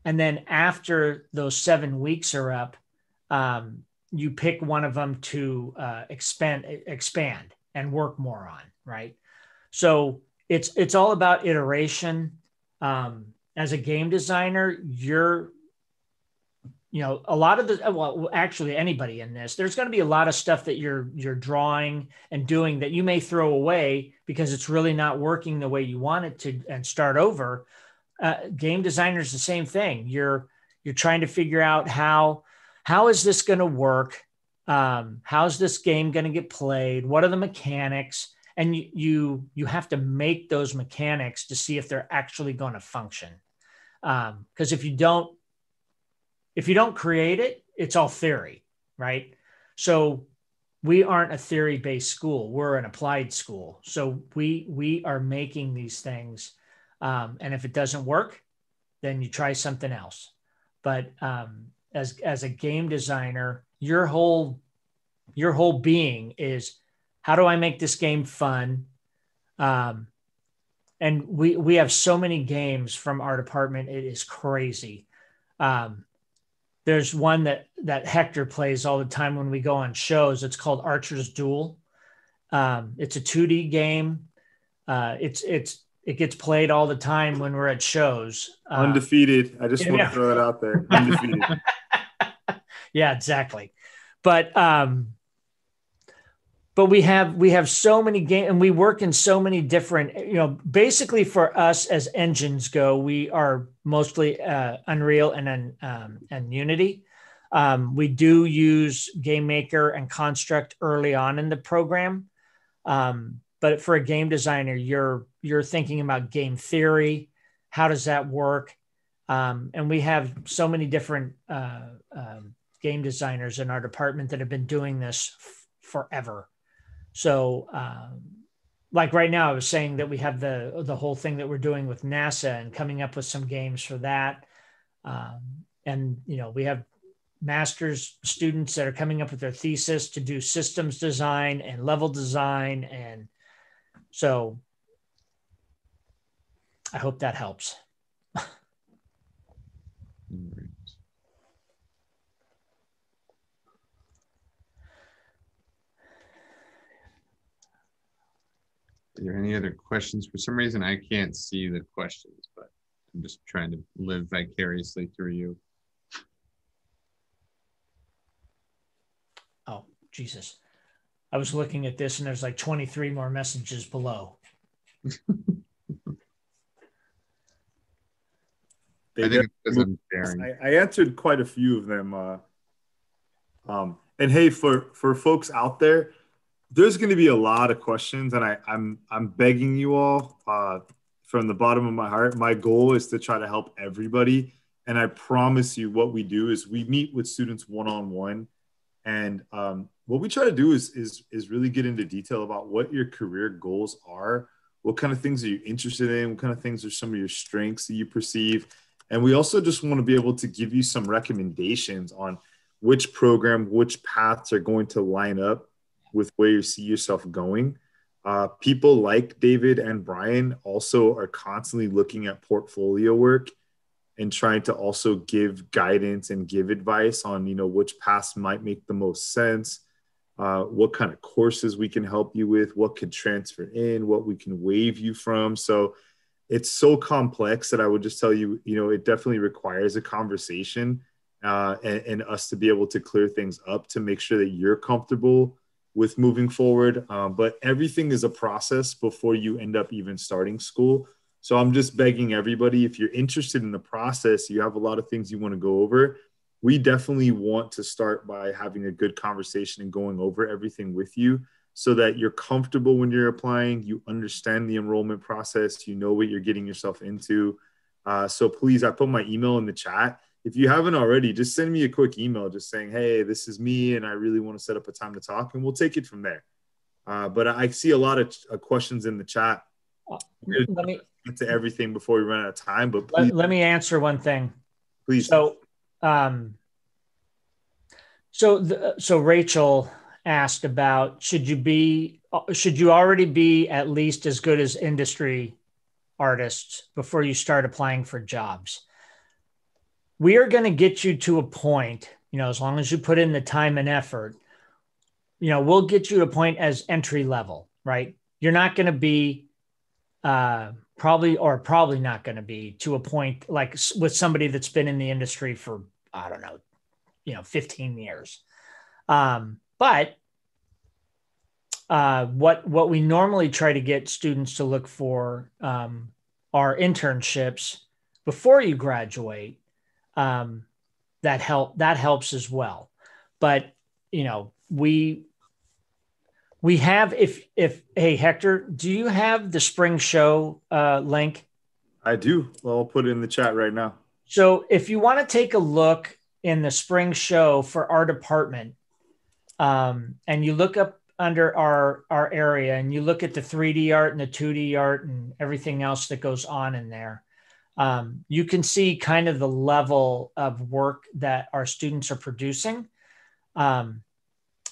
And then after those seven weeks are up, um, you pick one of them to uh, expand, expand and work more on, right? So it's it's all about iteration. Um, as a game designer, you're you know a lot of the well actually anybody in this there's going to be a lot of stuff that you're you're drawing and doing that you may throw away because it's really not working the way you want it to and start over uh, game designers the same thing. You're you're trying to figure out how how is this going to work? Um, how's this game going to get played? What are the mechanics? And you, you you have to make those mechanics to see if they're actually going to function. Because um, if you don't if you don't create it, it's all theory, right? So we aren't a theory based school we're an applied school so we we are making these things um, and if it doesn't work, then you try something else. But um, as as a game designer, your whole your whole being is how do I make this game fun? Um, and we we have so many games from our department; it is crazy. Um, there's one that that Hector plays all the time when we go on shows. It's called Archer's Duel. Um, it's a 2D game. Uh, it's it's it gets played all the time when we're at shows. Uh, Undefeated. I just yeah, want to throw it out there. Undefeated. yeah, exactly. But um, but we have we have so many games and we work in so many different you know basically for us as engines go we are mostly uh, unreal and um, and unity um, we do use game maker and construct early on in the program um, but for a game designer you're you're thinking about game theory. How does that work? Um, and we have so many different uh, um, game designers in our department that have been doing this f- forever. So um, like right now i was saying that we have the the whole thing that we're doing with nasa and coming up with some games for that. Um, and you know, we have master's students that are coming up with their thesis to do systems design and level design, and so I hope that helps. Are there any other questions? For some reason, I can't see the questions, but I'm just trying to live vicariously through you. Oh, Jesus. I was looking at this and there's like 23 more messages below. They I think it's because definitely- I'm sharing. I, I answered quite a few of them. Uh, um, and hey, for for folks out there, there's going to be a lot of questions, and I, I'm I'm begging you all uh, from the bottom of my heart. My goal is to try to help everybody, and I promise you, what we do is we meet with students one on one, and um, what we try to do is is is really get into detail about what your career goals are. What kind of things are you interested in? What kind of things are some of your strengths that you perceive? And we also just want to be able to give you some recommendations on which program, which paths are going to line up with where you see yourself going. Uh, people like David and Brian also are constantly looking at portfolio work and trying to also give guidance and give advice on you know which paths might make the most sense uh, what kind of courses we can help you with what could transfer in what we can waive you from so it's so complex that I would just tell you, you know, it definitely requires a conversation uh, and, and, us to be able to clear things up to make sure that you're comfortable with moving forward. Um, but everything is a process before you end up even starting school. So I'm just begging everybody if you're interested in the process, you have a lot of things you want to go over. We definitely want to start by having a good conversation and going over everything with you so that you're comfortable when you're applying, you understand the enrollment process, you know what you're getting yourself into. Uh, so please, I put my email in the chat. If you haven't already, just send me a quick email just saying, hey, this is me, and I really want to set up a time to talk, and we'll take it from there. Uh, but I see a lot of uh, questions in the chat. Let me get to everything before we run out of time, but let, let me answer one thing. please. So, um, so the, so Rachel asked about should you be should you already be at least as good as industry artists before you start applying for jobs? We are going to get you to a point you know as long as you put in the time and effort you know we'll get you to a point as entry level right? You're not going to be uh probably or probably not going to be to a point like with somebody that's been in the industry for i don't know you know 15 years. Um but uh, what what we normally try to get students to look for um, are internships before you graduate. Um, that help that helps as well. But you know we we have if if hey Hector, do you have the spring show uh, link? I do. Well, I'll put it in the chat right now. So if you want to take a look in the spring show for our department, um, and you look up under our our area and you look at the 3D art and the 2D art and everything else that goes on in there, um, you can see kind of the level of work that our students are producing. Um,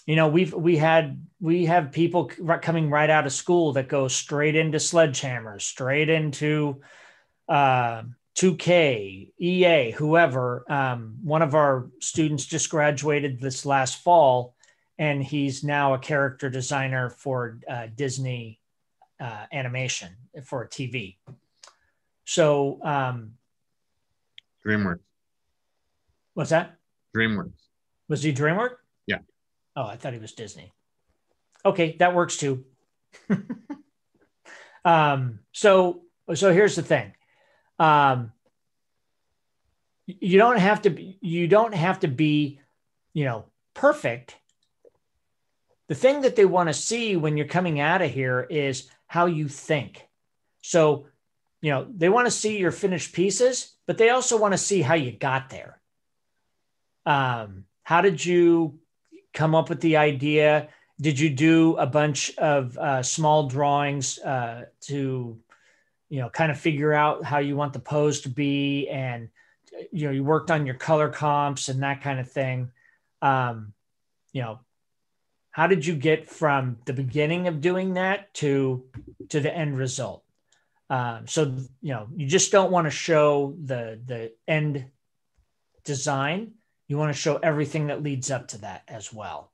you know, we've we had we have people coming right out of school that go straight into sledgehammers, straight into uh, 2K, EA, whoever. Um, one of our students just graduated this last fall, and he's now a character designer for uh, Disney uh, animation for TV. So, um, DreamWorks. what's that? DreamWorks. Was he DreamWorks? Yeah. Oh, I thought he was Disney. Okay, that works too. um, so, so here's the thing. Um, you don't have to be, you don't have to be, you know, perfect. The thing that they want to see when you're coming out of here is how you think. So, you know, they want to see your finished pieces, but they also want to see how you got there. Um, how did you come up with the idea? Did you do a bunch of uh, small drawings uh, to, you know, kind of figure out how you want the pose to be? And you know you worked on your color comps and that kind of thing um, you know how did you get from the beginning of doing that to to the end result? Um, so you know you just don't want to show the the end design. You want to show everything that leads up to that as well.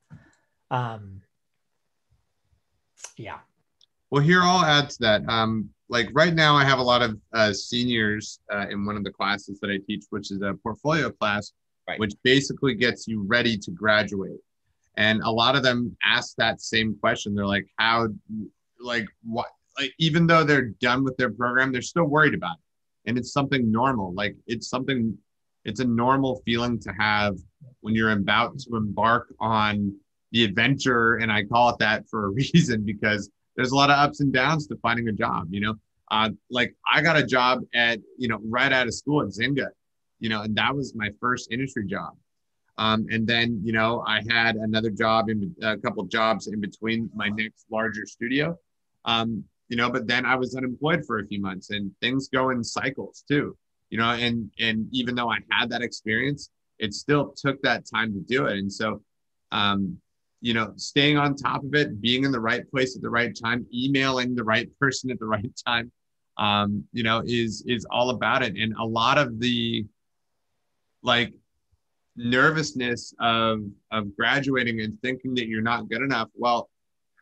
Um, yeah. Well here i'll add to that. Um, like right now i have a lot of uh, seniors uh, in one of the classes that i teach which is a portfolio class right. which basically gets you ready to graduate and a lot of them ask that same question. They're like how like what like even though they're done with their program they're still worried about it. And it's something normal. Like it's something it's a normal feeling to have when you're about to embark on the adventure. And i call it that for a reason because there's a lot of ups and downs to finding a job you know? Uh, like i got a job at you know right out of school at zynga you know and that was my first industry job um, and then, you know, I had another job in a couple jobs in between my next larger studio. Um, you know, but then I was unemployed for a few months and things go in cycles too, you know, and, and even though I had that experience, it still took that time to do it. And so, um, you know, staying on top of it, being in the right place at the right time, emailing the right person at the right time, um, you know, is, is all about it. And a lot of the, like nervousness of of graduating and thinking that you're not good enough. Well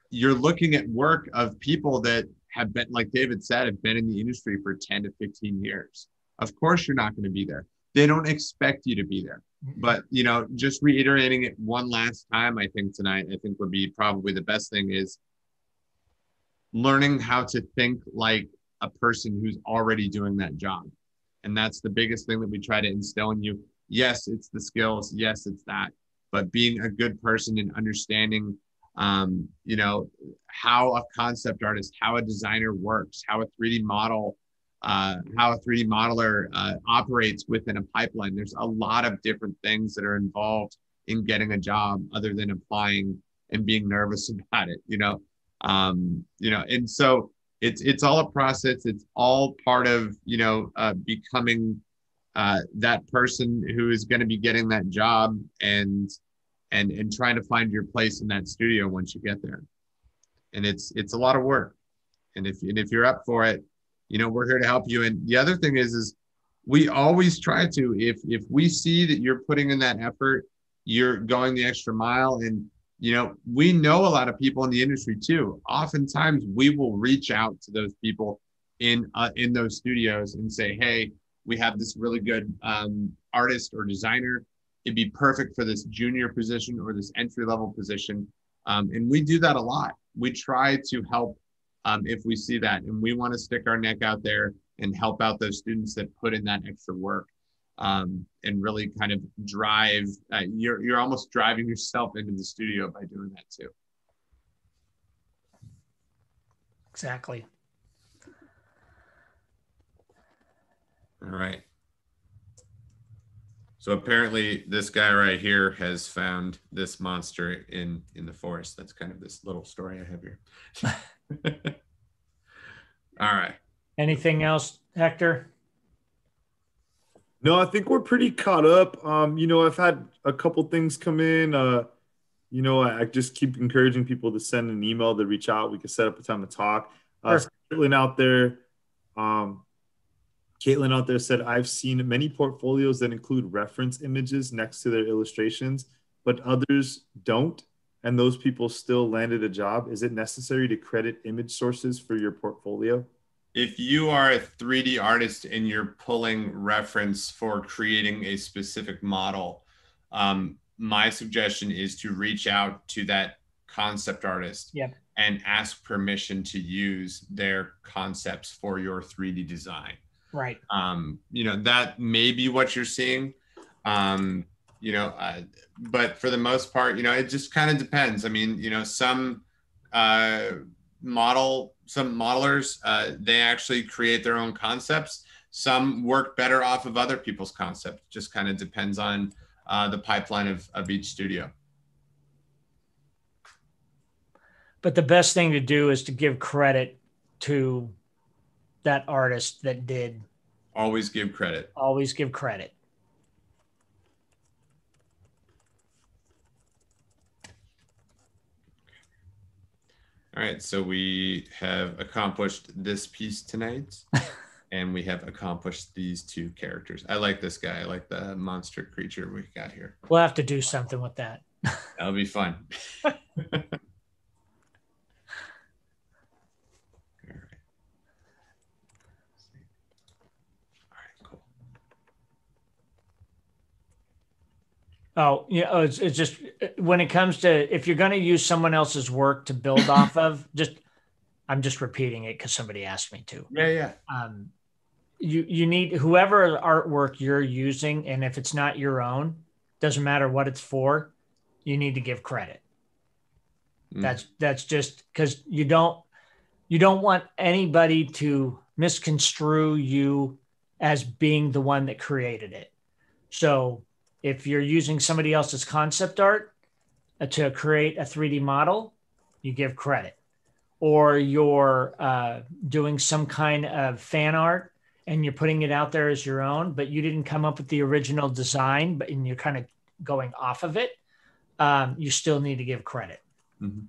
you're looking at work of people that have been like david said have been in the industry for 10 to 15 years. Of course you're not going to be there. They don't expect you to be there. But you know just reiterating it one last time i think tonight i think would be probably the best thing is learning how to think like a person who's already doing that job. And that's the biggest thing that we try to instill in you yes, it's the skills. Yes, it's that. But being a good person and understanding, um, you know, how a concept artist, how a designer works, how a 3D model, uh, how a 3D modeler uh, operates within a pipeline. There's a lot of different things that are involved in getting a job other than applying and being nervous about it, you know? Um, you know, and so it's, it's all a process. It's all part of, you know, uh, becoming uh, that person who is going to be getting that job and and and trying to find your place in that studio once you get there. And it's it's a lot of work. And if and if you're up for it you know we're here to help you. And the other thing is is we always try to if if we see that you're putting in that effort you're going the extra mile. And you know we know a lot of people in the industry too. Oftentimes we will reach out to those people in uh, in those studios and say hey we have this really good um, artist or designer. It'd be perfect for this junior position or this entry level position. Um, and we do that a lot. We try to help um, if we see that. And we want to stick our neck out there and help out those students that put in that extra work um, and really kind of drive. Uh, you're, you're almost driving yourself into the studio by doing that too. Exactly. All right. So apparently this guy right here has found this monster in in the forest. That's kind of this little story I have here. All right. Anything else, Hector? No, I think we're pretty caught up. Um, you know, I've had a couple things come in. Uh, you know, I, I just keep encouraging people to send an email to reach out. We can set up a time to talk. Uh, out there, um, Caitlin out there said, I've seen many portfolios that include reference images next to their illustrations, but others don't. And those people still landed a job. Is it necessary to credit image sources for your portfolio? If you are a 3D artist and you're pulling reference for creating a specific model, um, my suggestion is to reach out to that concept artist yep. and ask permission to use their concepts for your 3D design. Right. Um, you know, that may be what you're seeing. Um, you know, uh, but for the most part, you know, it just kind of depends. I mean, you know, some uh, model, some modelers, uh, they actually create their own concepts. Some work better off of other people's concepts. Just kind of depends on uh, the pipeline of, of each studio. But the best thing to do is to give credit to that artist that did always give credit. Always give credit. All right so we have accomplished this piece tonight and we have accomplished these two characters. I like this guy i like the monster creature we got here. We'll have to do something with that. That'll be fun. Oh, yeah. oh, It's, it's just when it comes to if you're going to use someone else's work to build off of, just I'm just repeating it because somebody asked me to. Yeah, yeah. Um, you you need whoever artwork you're using, and if it's not your own, doesn't matter what it's for, you need to give credit. Mm. That's that's just because you don't you don't want anybody to misconstrue you as being the one that created it. So if you're using somebody else's concept art uh, to create a 3D model, you give credit. Or you're uh, doing some kind of fan art and you're putting it out there as your own, but you didn't come up with the original design, but and you're kind of going off of it, um, you still need to give credit. Mhm.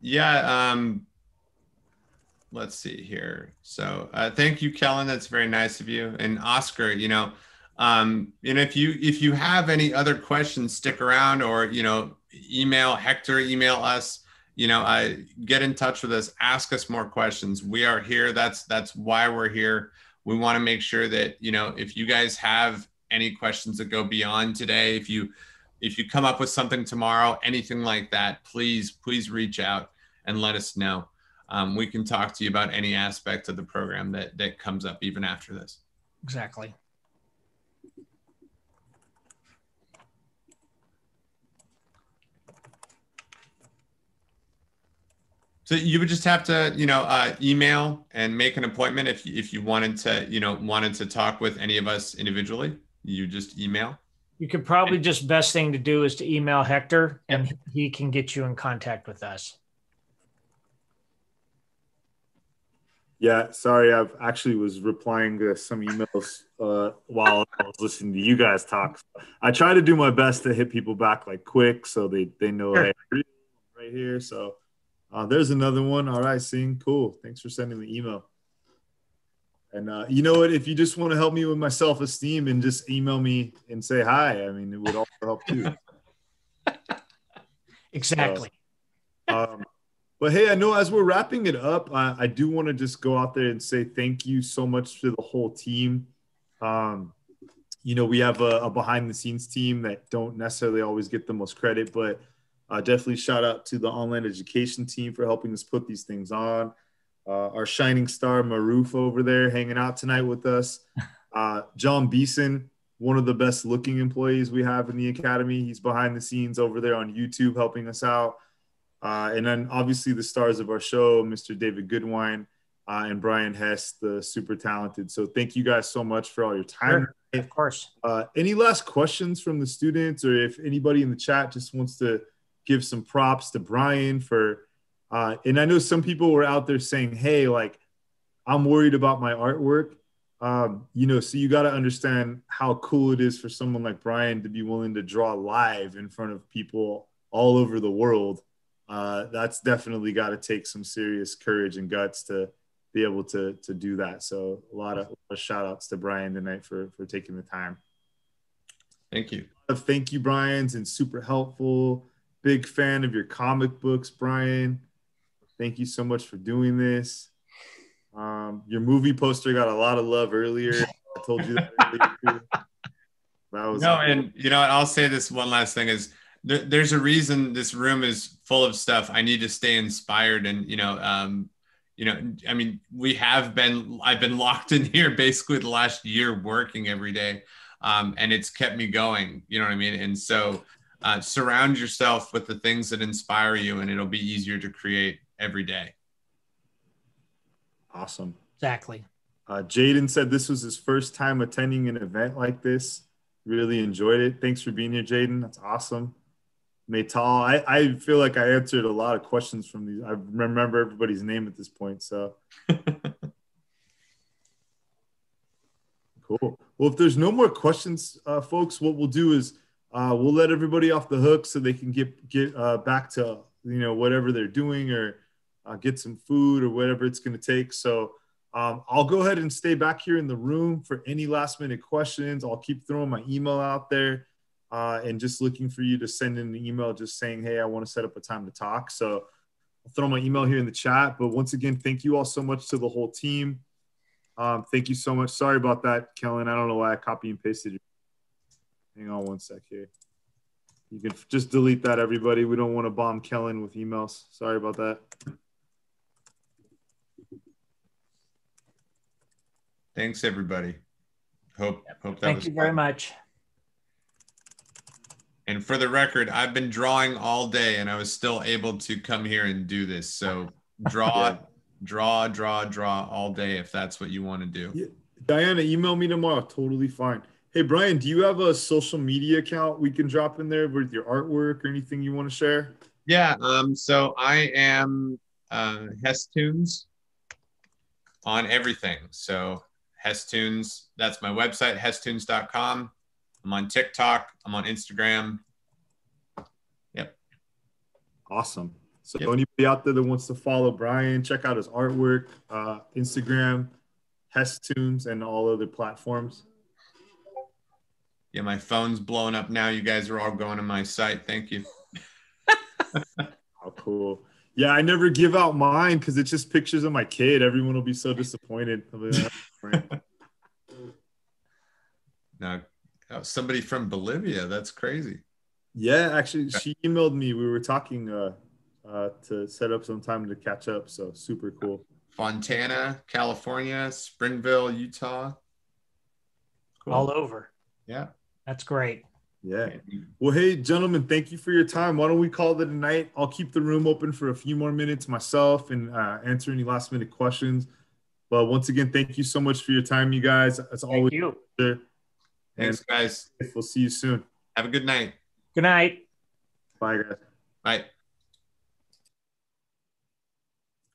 Yeah. Um, let's see here. So uh, thank you, Kellen. That's very nice of you. And Oscar, you know, um, and if you if you have any other questions, stick around or you know, email Hector, email us. You know, uh, get in touch with us. Ask us more questions. We are here. That's that's why we're here. We want to make sure that you know if you guys have any questions that go beyond today, if you if you come up with something tomorrow, anything like that, please please reach out and let us know. Um, we can talk to you about any aspect of the program that that comes up even after this. Exactly. So you would just have to, you know, uh, email and make an appointment if if you wanted to, you know, wanted to talk with any of us individually. You just email. You could probably just best thing to do is to email Hector and he can get you in contact with us. Yeah, sorry, I've actually was replying to some emails uh, while I was listening to you guys talk. I try to do my best to hit people back like quick so they they know Sure. hey, right here. So uh, there's another one. All right, Sing, cool. Thanks for sending the email. And uh, you know what? If you just want to help me with my self esteem and just email me and say hi, I mean, it would also help too. Exactly. um, but hey, I know as we're wrapping it up, I, I do want to just go out there and say thank you so much to the whole team. Um, you know, we have a, a behind the scenes team that don't necessarily always get the most credit, but uh, definitely shout out to the online education team for helping us put these things on. Uh, our shining star Maroof over there hanging out tonight with us. Uh, John Beeson, one of the best looking employees we have in the academy. He's behind the scenes over there on YouTube helping us out. Uh, and then obviously the stars of our show, Mr. David Goodwine uh, and Brian Hess, the super talented. So thank you guys so much for all your time. Sure. Of course. Uh, any last questions from the students, or if anybody in the chat just wants to give some props to Brian for? Uh, and I know some people were out there saying, "Hey, like, I'm worried about my artwork." Um, you know, so you got to understand how cool it is for someone like Brian to be willing to draw live in front of people all over the world. Uh, that's definitely got to take some serious courage and guts to be able to to do that. So a lot of, a lot of shout outs to Brian tonight for for taking the time. Thank you. Of thank you, Brian's, and super helpful. Big fan of your comic books, Brian. Thank you so much for doing this. Um, your movie poster got a lot of love earlier. I told you that earlier. That was No, and you know, what, I'll say this one last thing is there, there's a reason this room is full of stuff. I need to stay inspired, and you know, um, you know, I mean, we have been. I've been locked in here basically the last year, working every day, um, and it's kept me going. You know what I mean? And so, uh, surround yourself with the things that inspire you, and it'll be easier to create every day. awesome. Exactly. Uh, Jaden said this was his first time attending an event like this. Really enjoyed it. Thanks for being here, Jaden. That's awesome. Maytal, I, I feel like I answered a lot of questions from these. I remember everybody's name at this point. So cool. Well, if there's no more questions, uh, folks, what we'll do is uh, we'll let everybody off the hook so they can get get uh, back to you know whatever they're doing or uh, get some food or whatever it's going to take. So um, I'll go ahead and stay back here in the room for any last minute questions. I'll keep throwing my email out there uh, and just looking for you to send in an email just saying, hey, I want to set up a time to talk. So I'll throw my email here in the chat. But once again, thank you all so much to the whole team. Um, thank you so much. Sorry about that, Kellen. I don't know why I copy and pasted you. Hang on one sec here. You can just delete that, everybody. We don't want to bomb Kellen with emails. Sorry about that. Thanks, everybody. Hope hope that Thank was you very much. And for the record, I've been drawing all day, and I was still able to come here and do this. So draw, Yeah. draw, draw, draw all day if that's what you want to do. Yeah. Diana, email me tomorrow. Totally fine. Hey, Brian, do you have a social media account we can drop in there with your artwork or anything you want to share? Yeah. Um. So I am uh, Hestunes on everything. So Hestunes. That's my website. Hestunes.com. I'm on TikTok. I'm on Instagram. Yep. Awesome. So Yep. anybody out there that wants to follow Brian, check out his artwork, uh, Instagram, Hestunes, and all other platforms. Yeah, my phone's blowing up now. You guys are all going to my site. Thank you. How cool. Yeah, I never give out mine because it's just pictures of my kid. Everyone will be so disappointed. I'll be like, "Right." Now, oh, somebody from Bolivia. That's crazy. yeah, actually, she emailed me. We were talking uh, uh, to set up some time to catch up. So super cool. Fontana, California, Springville, Utah. Cool. All over. yeah. That's great. Yeah. Well, hey, gentlemen, thank you for your time. Why don't we call it a night? I'll keep the room open for a few more minutes myself and uh, answer any last minute questions. But once again, thank you so much for your time, you guys. As Thank always, you. there. Thanks, guys. we'll see you soon. Have a good night. Good night. Bye, guys. Bye.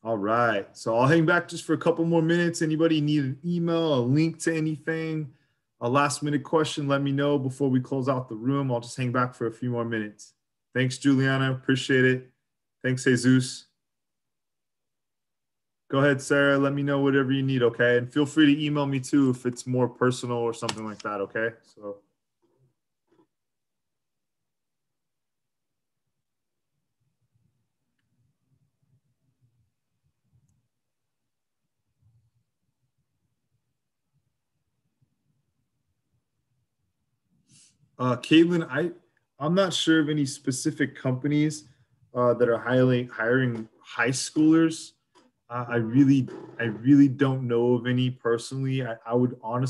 All right. So I'll hang back just for a couple more minutes. Anybody need an email, a link to anything, a last minute question, let me know before we close out the room. I'll just hang back for a few more minutes. Thanks, Juliana. Appreciate it. Thanks, Jesus. Go ahead, Sarah. Let me know whatever you need, okay? And feel free to email me too if it's more personal or something like that, okay? So. Uh, Caitlin, I I'm not sure of any specific companies uh, that are hiring hiring high schoolers. I really I really don't know of any personally. I, I would honestly.